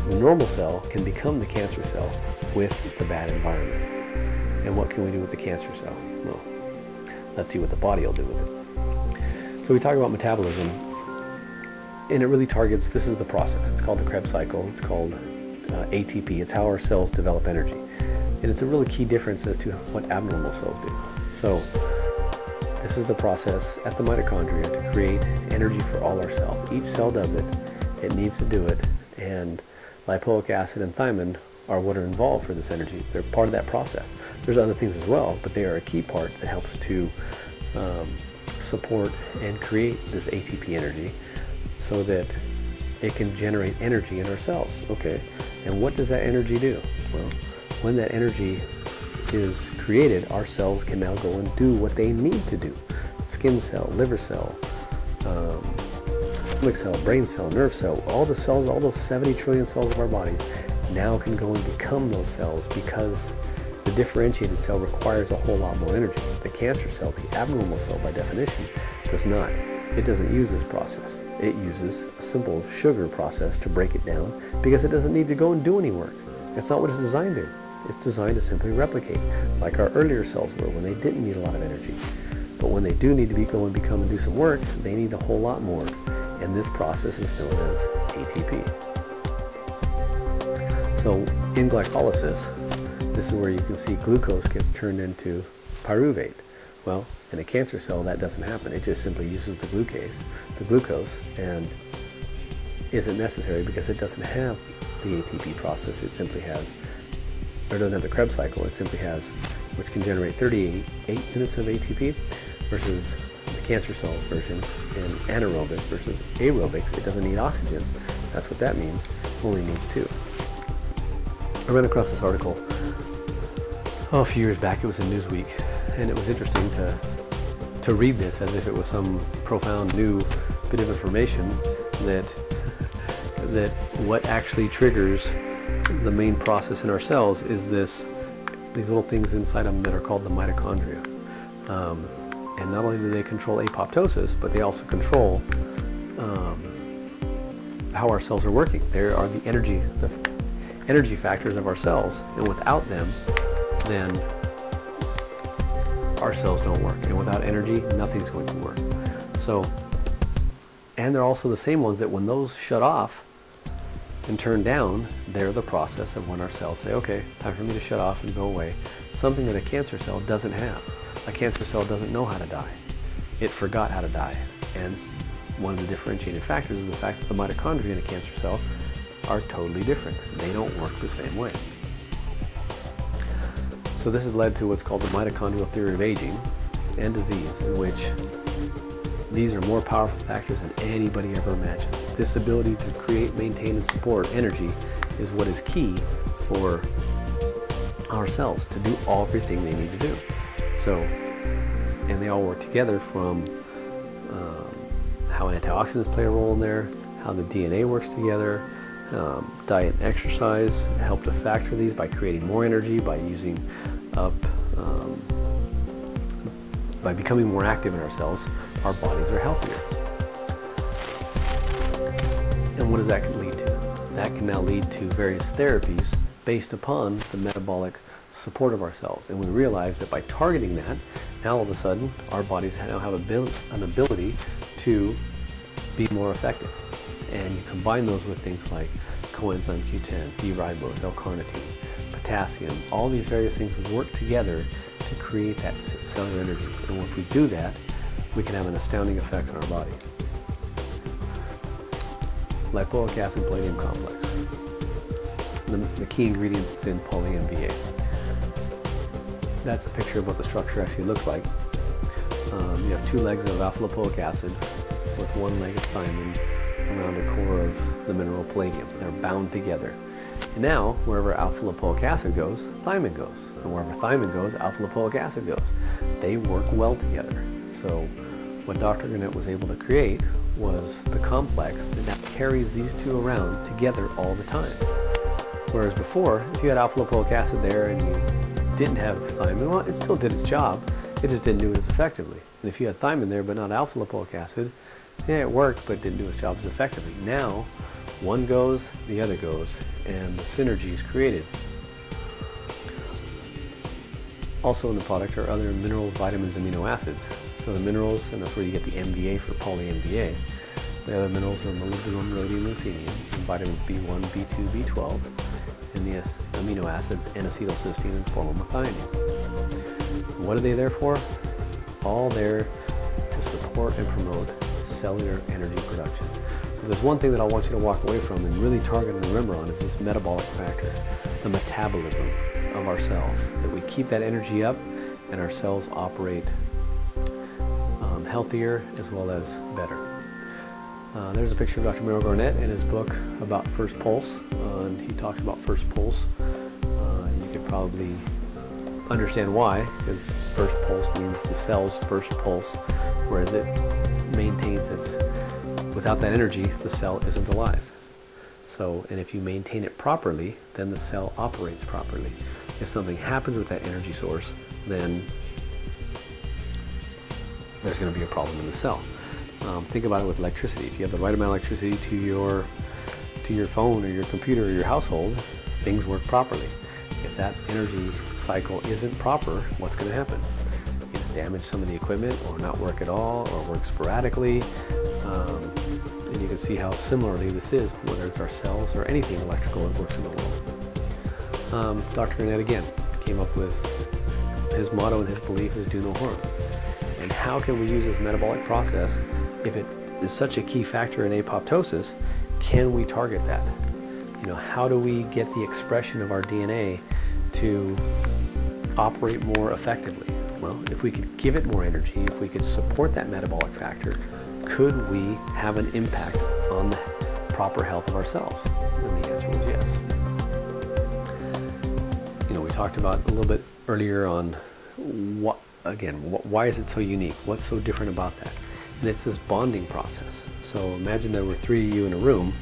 The normal cell can become the cancer cell with the bad environment. And what can we do with the cancer cell? Well, let's see what the body will do with it. So we talk about metabolism, and it really targets, this is the process. It's called the Krebs cycle. It's called uh, ATP. It's how our cells develop energy. And it's a really key difference as to what abnormal cells do. So this is the process at the mitochondria to create energy for all our cells. Each cell does it. It needs to do it. And lipoic acid and thiamine are what are involved for this energy. They're part of that process. There's other things as well, but they are a key part that helps to um, support and create this ATP energy so that it can generate energy in our cells. Okay, and what does that energy do? Well, when that energy is created, our cells can now go and do what they need to do. Skin cell, liver cell, um, stomach cell, brain cell, nerve cell, all the cells, all those 70 trillion cells of our bodies now can go and become those cells because the differentiated cell requires a whole lot more energy. The cancer cell, the abnormal cell by definition, does not. It doesn't use this process. It uses a simple sugar process to break it down because it doesn't need to go and do any work. That's not what it's designed to. It's designed to simply replicate, like our earlier cells were when they didn't need a lot of energy. But when they do need to be go and become and do some work, they need a whole lot more. And this process is known as ATP. So in glycolysis, this is where you can see glucose gets turned into pyruvate. Well, in a cancer cell, that doesn't happen. It just simply uses the glucose, the glucose, and isn't necessary because it doesn't have the ATP process. It simply has, or doesn't have the Krebs cycle. It simply has, which can generate 38 units of ATP versus the cancer cells version in anaerobic versus aerobics. It doesn't need oxygen. That's what that means. Only needs two. I ran across this article oh, a few years back. It was in Newsweek, and it was interesting to to read this as if it was some profound new bit of information that that what actually triggers the main process in our cells is this these little things inside them that are called the mitochondria. Um, and not only do they control apoptosis, but they also control um, how our cells are working. They are the energy, the energy factors of our cells, and without them, then our cells don't work. And without energy, nothing's going to work. So, and they're also the same ones that when those shut off and turn down, they're the process of when our cells say, okay, time for me to shut off and go away. Something that a cancer cell doesn't have. A cancer cell doesn't know how to die. It forgot how to die. And one of the differentiating factors is the fact that the mitochondria in a cancer cell are totally different. They don't work the same way. So this has led to what's called the mitochondrial theory of aging and disease, in which these are more powerful factors than anybody ever imagined. This ability to create, maintain, and support energy is what is key for our cells to do everything they need to do. So, and they all work together from um, how antioxidants play a role in there, how the DNA works together, um, diet and exercise help to factor these by creating more energy, by using up, um, by becoming more active in ourselves, our bodies are healthier. And what does that lead to? That can now lead to various therapies based upon the metabolic support of ourselves. And we realize that by targeting that, now all of a sudden our bodies now have an ability to be more effective. And you combine those with things like coenzyme Q10, D-ribose, L-carnitine, potassium, all these various things work together to create that cellular energy. And if we do that, we can have an astounding effect on our body. Lipoic acid palladium complex. The, the key ingredient in poly-MVA. That's a picture of what the structure actually looks like. Um, you have two legs of alpha lipoic acid with one leg of thiamine around a core of the mineral palladium. They're bound together. And Now, wherever alpha lipoic acid goes, thiamine goes. And wherever thiamine goes, alpha lipoic acid goes. They work well together. So what Dr. Garnett was able to create was the complex that now carries these two around together all the time. Whereas before, if you had alpha lipoic acid there and you didn't have thiamine, well, it still did its job. It just didn't do it as effectively. And if you had thiamine there but not alpha lipoic acid, yeah, it worked but didn't do its job as effectively. Now, one goes, the other goes, and the synergy is created. Also in the product are other minerals, vitamins, amino acids. So the minerals, and that's where you get the MVA for poly-MVA. The other minerals are molybdenum, rhodium, ruthenium, and vitamins B1, B2, B12, and the amino acids N-acetylcysteine and formylmethionine. What are they there for? All there to support and promote cellular energy production. So there's one thing that I want you to walk away from and really target and remember on is this metabolic factor, the metabolism of our cells. That we keep that energy up and our cells operate um, healthier as well as better. Uh, there's a picture of Dr. Merrill Garnett in his book about first pulse, uh, and he talks about first pulse. Uh, you could probably understand why, because first pulse means the cell's first pulse, whereas it maintains its, without that energy, the cell isn't alive. So, and if you maintain it properly, then the cell operates properly. If something happens with that energy source, then there's going to be a problem in the cell. Um, think about it with electricity. If you have the right amount of electricity to your to your phone or your computer or your household, things work properly. If that energy cycle isn't proper, what's going to happen? Either damage some of the equipment or not work at all or work sporadically. Um, and you can see how similarly this is, whether it's our cells or anything electrical that works in the world. Um, Dr. Garnett again came up with his motto and his belief is do no harm. And how can we use this metabolic process if it is such a key factor in apoptosis? Can we target that? You know, how do we get the expression of our DNA to operate more effectively? Well, if we could give it more energy, if we could support that metabolic factor, could we have an impact on the proper health of our cells? And the answer was yes. You know, we talked about a little bit earlier on what, again, why is it so unique? What's so different about that? And it's this bonding process. So imagine there were three of you in a room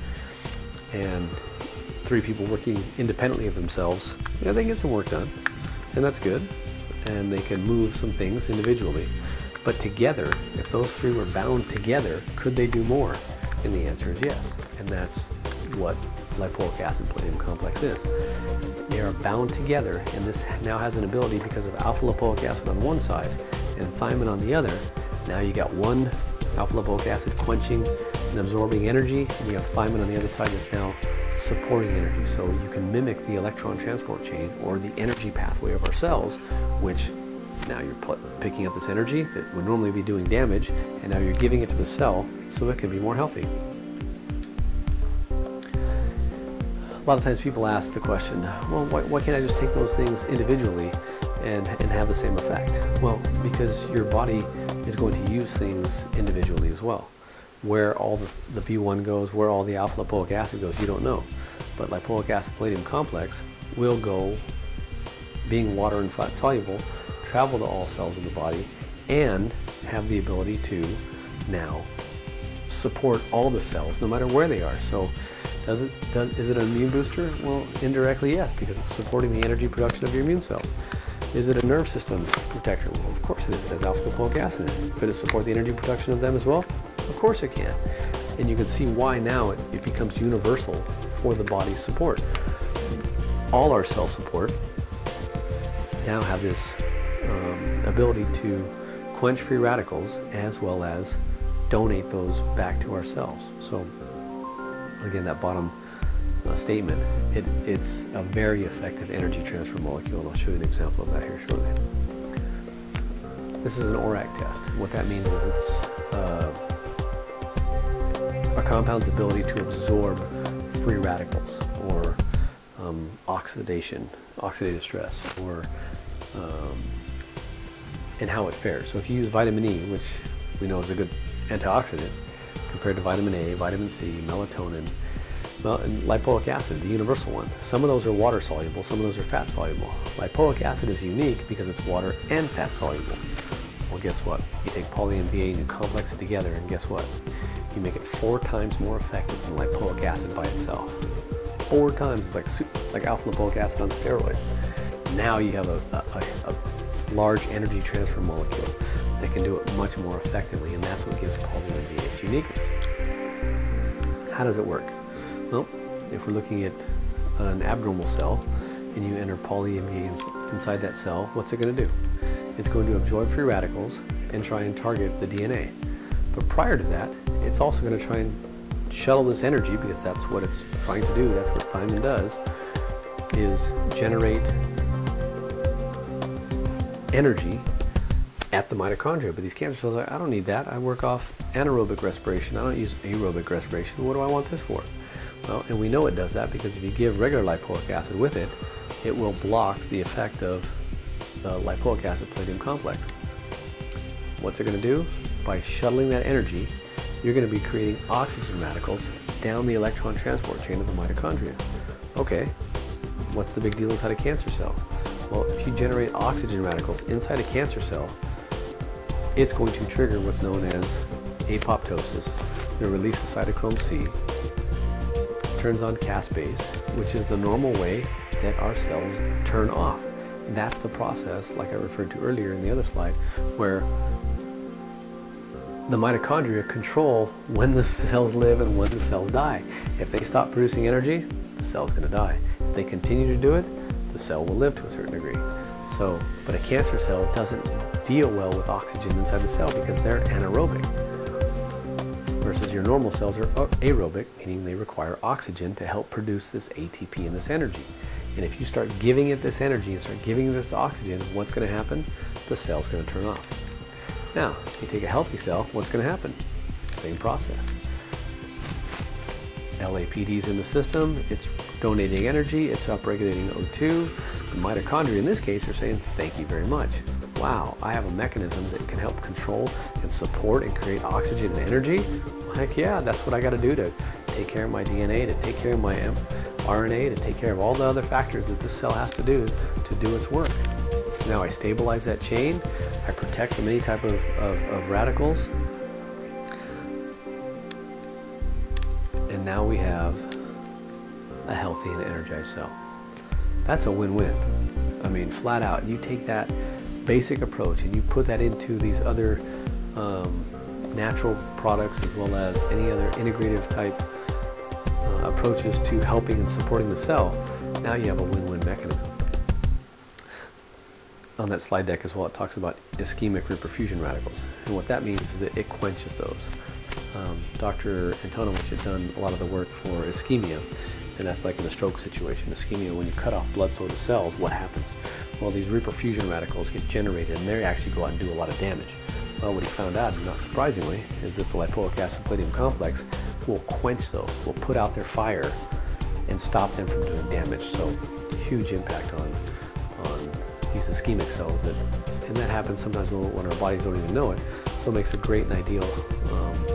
and three people working independently of themselves. Yeah, they get some work done, and that's good. And they can move some things individually. But together, if those three were bound together, could they do more? And the answer is yes. And that's what lipoic acid palladium complex is. They are bound together, and this now has an ability because of alpha lipoic acid on one side and thiamine on the other. Now you got one alpha lipoic acid quenching and absorbing energy, and you have thiamine on the other side that's now supporting energy. So you can mimic the electron transport chain or the energy pathway of our cells, which now you're picking up this energy that would normally be doing damage, and now you're giving it to the cell so it can be more healthy. A lot of times people ask the question, well, why, why can't I just take those things individually and, and have the same effect? Well, because your body is going to use things individually as well. Where all the, the B1 goes, where all the alpha lipoic acid goes, you don't know. But lipoic acid palladium complex will go, being water and fat soluble, travel to all cells of the body and have the ability to now support all the cells no matter where they are. So does it, does, is it an immune booster? Well, indirectly yes, because it's supporting the energy production of your immune cells. Is it a nerve system protector? Well, of course it is. It has alpha lipoic acid in it. Could it support the energy production of them as well? Of course it can. And you can see why now it, it becomes universal for the body's support. All our cell support now have this um, ability to quench free radicals as well as donate those back to ourselves. So again, that bottom statement, it, it's a very effective energy transfer molecule, and I'll show you an example of that here shortly. This is an ORAC test. What that means is it's uh, a compound's ability to absorb free radicals or um, oxidation, oxidative stress, or um, and how it fares. So if you use vitamin E, which we know is a good antioxidant, compared to vitamin A, vitamin C, melatonin, lipoic acid, the universal one. Some of those are water soluble, some of those are fat soluble. Lipoic acid is unique because it's water and fat soluble. Well, guess what? You take poly-MVA and you complex it together, and guess what? You make it four times more effective than lipoic acid by itself. Four times. It's like it's like alpha lipoic acid on steroids. Now you have a, a, a large energy transfer molecule that can do it much more effectively, and that's what gives poly-MVA its uniqueness. How does it work? Well, if we're looking at an abnormal cell and you enter poly-MVA inside that cell, what's it going to do? It's going to absorb free radicals and try and target the DNA. But prior to that, it's also going to try and shuttle this energy, because that's what it's trying to do, that's what thiamine does, is generate energy at the mitochondria. But these cancer cells, are, I don't need that. I work off anaerobic respiration. I don't use aerobic respiration. What do I want this for? Well, and we know it does that because if you give regular lipoic acid with it, it will block the effect of the lipoic acid palladium complex. What's it going to do? By shuttling that energy, you're going to be creating oxygen radicals down the electron transport chain of the mitochondria. Okay, what's the big deal inside a cancer cell? Well, if you generate oxygen radicals inside a cancer cell, it's going to trigger what's known as apoptosis, the release of cytochrome C, turns on caspase, which is the normal way that our cells turn off. That's the process, like I referred to earlier in the other slide, where the mitochondria control when the cells live and when the cells die. If they stop producing energy, the cell's going to die. If they continue to do it, the cell will live to a certain degree. So, but a cancer cell doesn't deal well with oxygen inside the cell because they're anaerobic. Versus your normal cells are aerobic, meaning they require oxygen to help produce this ATP and this energy. And if you start giving it this energy and start giving it this oxygen, what's going to happen? The cell's going to turn off. Now, if you take a healthy cell, what's going to happen? Same process. LAPD is in the system, it's donating energy, it's upregulating O2. The mitochondria in this case are saying, thank you very much. Wow, I have a mechanism that can help control and support and create oxygen and energy. Heck yeah, that's what I got to do to take care of my DNA, to take care of my RNA, to take care of all the other factors that this cell has to do to do its work. Now I stabilize that chain, I protect from any type of, of, of radicals, and now we have a healthy and energized cell. That's a win-win. I mean, flat out, you take that basic approach and you put that into these other um, natural products as well as any other integrative type uh, approaches to helping and supporting the cell, now you have a win-win mechanism. On that slide deck as well, it talks about ischemic reperfusion radicals. And what that means is that it quenches those. Um, Dr. Antonovich had done a lot of the work for ischemia, and that's like in a stroke situation. Ischemia, when you cut off blood flow to cells, what happens? Well, these reperfusion radicals get generated, and they actually go out and do a lot of damage. Well, what he found out, not surprisingly, is that the lipoic acid palladium complex will quench those, will put out their fire and stop them from doing damage. So huge impact on, on these ischemic cells that, and that happens sometimes when, when our bodies don't even know it. So it makes a great and ideal um,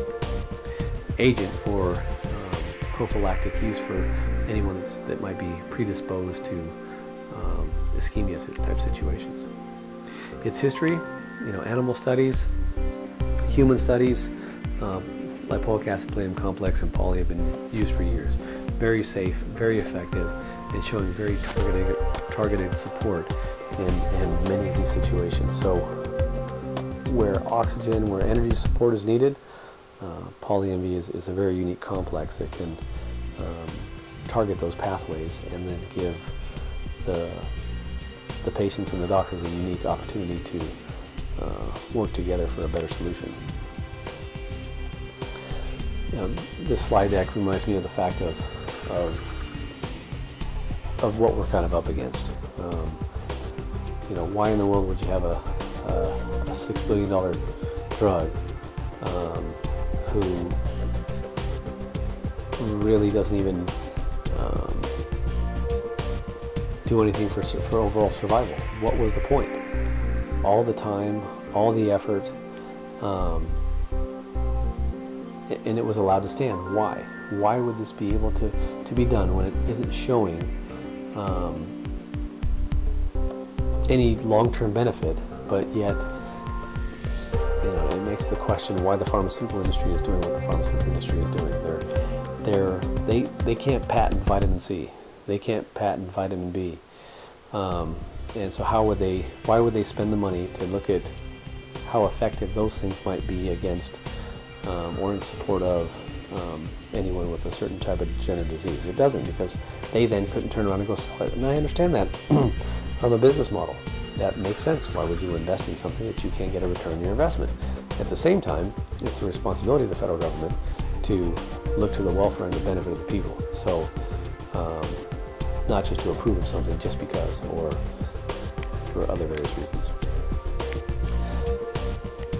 agent for um, prophylactic use for anyone that might be predisposed to um, ischemia type situations. Its history, you know, animal studies, human studies, um, lipoic acid palladium complex and poly have been used for years. Very safe, very effective, and showing very targeted, targeted support in, in many of these situations. So where oxygen, where energy support is needed, uh, poly-MB is, is a very unique complex that can um, target those pathways and then give the, the patients and the doctors a unique opportunity to uh, work together for a better solution. This slide deck reminds me of the fact of, of, of what we're kind of up against. Um, you know, why in the world would you have a, a, a $6 billion drug um, who really doesn't even um, do anything for, for overall survival? What was the point? All the time, all the effort, um, and it was allowed to stand. Why? why would this be able to, to be done when it isn't showing um, any long-term benefit, but yet you know, it makes the question why the pharmaceutical industry is doing what the pharmaceutical industry is doing. They're, they're, they, they can't patent vitamin C. They can't patent vitamin B. Um, and so how would they, why would they spend the money to look at how effective those things might be against um, or in support of um, anyone with a certain type of degenerative disease? It doesn't because they then couldn't turn around and go sell it. And I understand that from a business model that makes sense. Why would you invest in something that you can't get a return on your investment? At the same time, it's the responsibility of the federal government to look to the welfare and the benefit of the people. So, um, not just to approve of something just because or for other various reasons.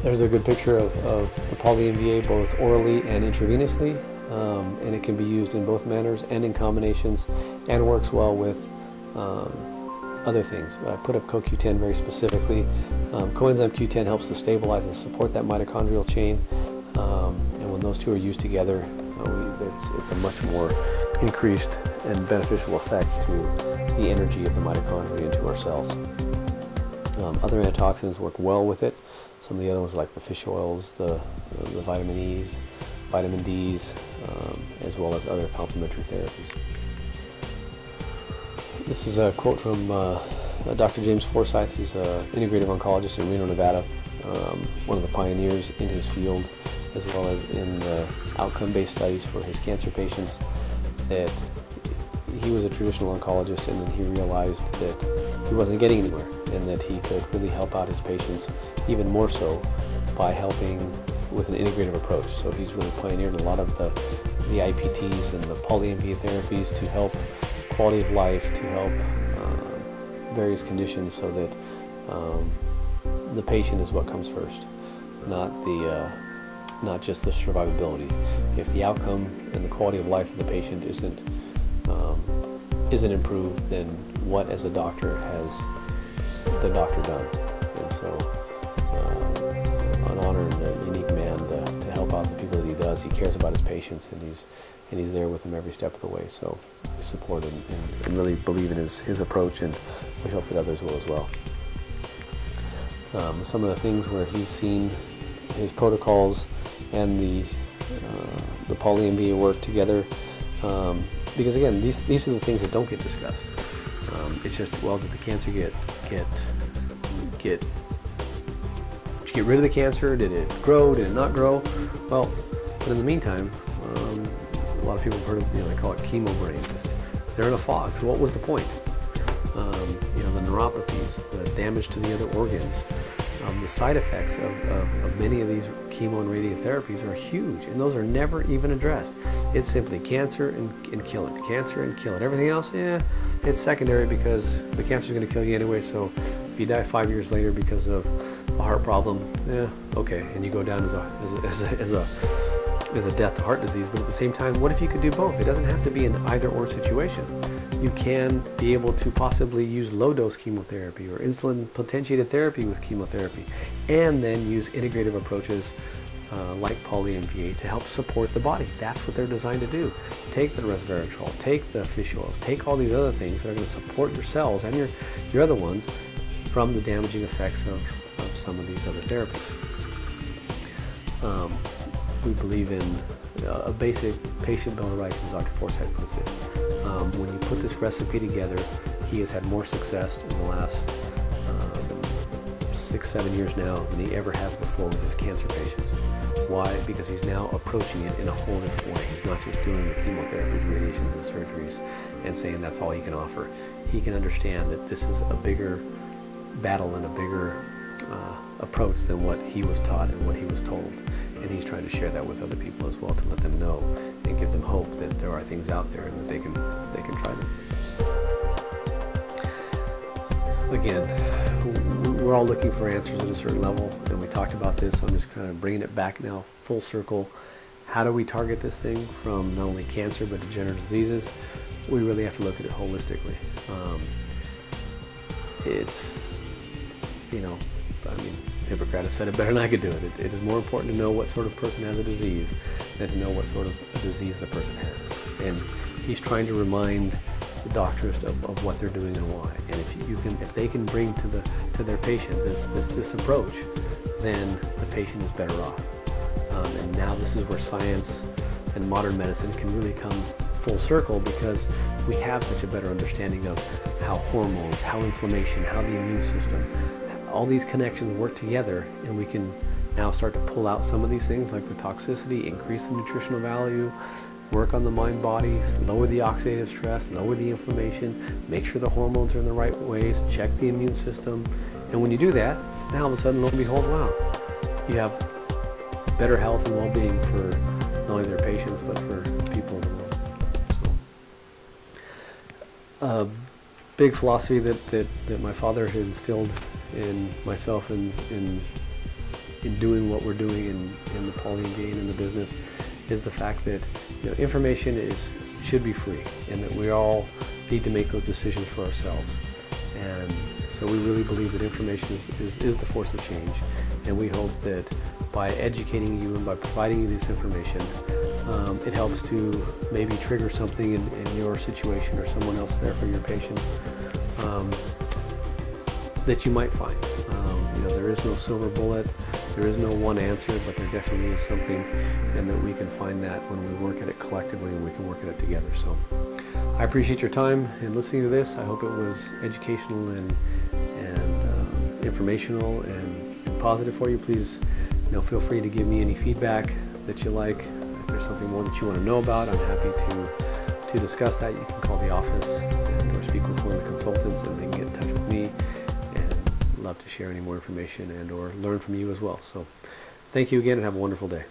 There's a good picture of, of the poly-MVA both orally and intravenously, um, and it can be used in both manners and in combinations, and works well with um, other things. I put up CoQ10 very specifically. Um, coenzyme Q10 helps to stabilize and support that mitochondrial chain, um, and when those two are used together, uh, we, it's, it's, a much more increased and beneficial effect to the energy of the mitochondria into our cells. Um, other antioxidants work well with it. Some of the other ones like the fish oils, the, the vitamin E's, vitamin D's, um, as well as other complementary therapies. This is a quote from uh, Dr. James Forsythe, who's an integrative oncologist in Reno, Nevada, um, one of the pioneers in his field, as well as in the outcome-based studies for his cancer patients, that he was a traditional oncologist and then he realized that he wasn't getting anywhere and that he could really help out his patients even more so by helping with an integrative approach. So he's really pioneered a lot of the, the IPTs and the poly-MVA therapies to help quality of life to help uh, various conditions so that um, the patient is what comes first, not the uh, not just the survivability. If the outcome and the quality of life of the patient isn't um, isn't improved, then what as a doctor has the doctor done? And so, uh, an honor and a unique man to, to help out the people that he does. He cares about his patients, and he's and he's there with them every step of the way. So we support and, and, and really believe in his, his approach, and we hope that others will as well. Um, some of the things where he's seen his protocols and the uh, the poly MVA work together, um, because again, these these are the things that don't get discussed. Um, it's just well, did the cancer get get get you get rid of the cancer? Did it grow? Did it not grow? Well, but in the meantime, um, a lot of people have heard of, you know, they call it chemo brain. they're in a fog. So what was the point? Um, you know, the neuropathies, the damage to the other organs, um, the side effects of, of, of, many of these chemo and radiotherapies are huge, and those are never even addressed. It's simply cancer and, and kill it, cancer and kill it. Everything else, yeah, it's secondary because the cancer is going to kill you anyway. So if you die five years later because of a heart problem, yeah, okay, and you go down as a as a, as a, as a is a death to heart disease, but at the same time, what if you could do both? It doesn't have to be an either or situation. You can be able to possibly use low dose chemotherapy or insulin potentiated therapy with chemotherapy, and then use integrative approaches uh, like poly-MVA to help support the body. That's what they're designed to do. Take the resveratrol, take the fish oils, take all these other things that are going to support your cells and your, your other ones from the damaging effects of, of some of these other therapies. Um, we believe in a basic patient bill of rights, as Dr. Forsythe puts it. Um, when you put this recipe together, he has had more success in the last um, six, seven years now than he ever has before with his cancer patients. Why? Because he's now approaching it in a whole different way. He's not just doing the chemotherapies, radiations, and surgeries and saying that's all he can offer. He can understand that this is a bigger battle and a bigger uh, approach than what he was taught and what he was told and he's trying to share that with other people as well to let them know and give them hope that there are things out there and that they can they can try them. Again, we're all looking for answers at a certain level, and we talked about this. So I'm just kind of bringing it back now, full circle. How do we target this thing from not only cancer but degenerative diseases? We really have to look at it holistically. Um, it's, you know, I mean, Hippocrates said it better than I could do it. it. It is more important to know what sort of person has a disease than to know what sort of disease the person has. And he's trying to remind the doctors of, of what they're doing and why. And if you can, if they can bring to the to their patient this this, this approach, then the patient is better off. Um, and now this is where science and modern medicine can really come full circle because we have such a better understanding of how hormones, how inflammation, how the immune system, all these connections work together and we can now start to pull out some of these things like the toxicity, increase the nutritional value, work on the mind body, lower the oxidative stress, lower the inflammation, make sure the hormones are in the right ways, check the immune system. And when you do that, now all of a sudden, lo and behold, wow, you have better health and well-being for not only their patients but for people in the world. So, a big philosophy that, that, that my father had instilled in myself in, in, in doing what we're doing in, in the Poly MVA and in the business is the fact that you know, information is should be free and that we all need to make those decisions for ourselves. And so we really believe that information is, is, is the force of change. And we hope that by educating you and by providing you this information, um, it helps to maybe trigger something in, in, your situation or someone else there for your patients um, that you might find. Um, you know, there is no silver bullet. There is no one answer, but there definitely is something, and that we can find that when we work at it collectively and we can work at it together. So I appreciate your time and listening to this. I hope it was educational and, and um, informational and, and positive for you. Please you know, feel free to give me any feedback that you like. If there's something more that you want to know about, I'm happy to, to discuss that. You can call the office and, or speak with one of the consultants and they love to share any more information and or learn from you as well. So thank you again and have a wonderful day.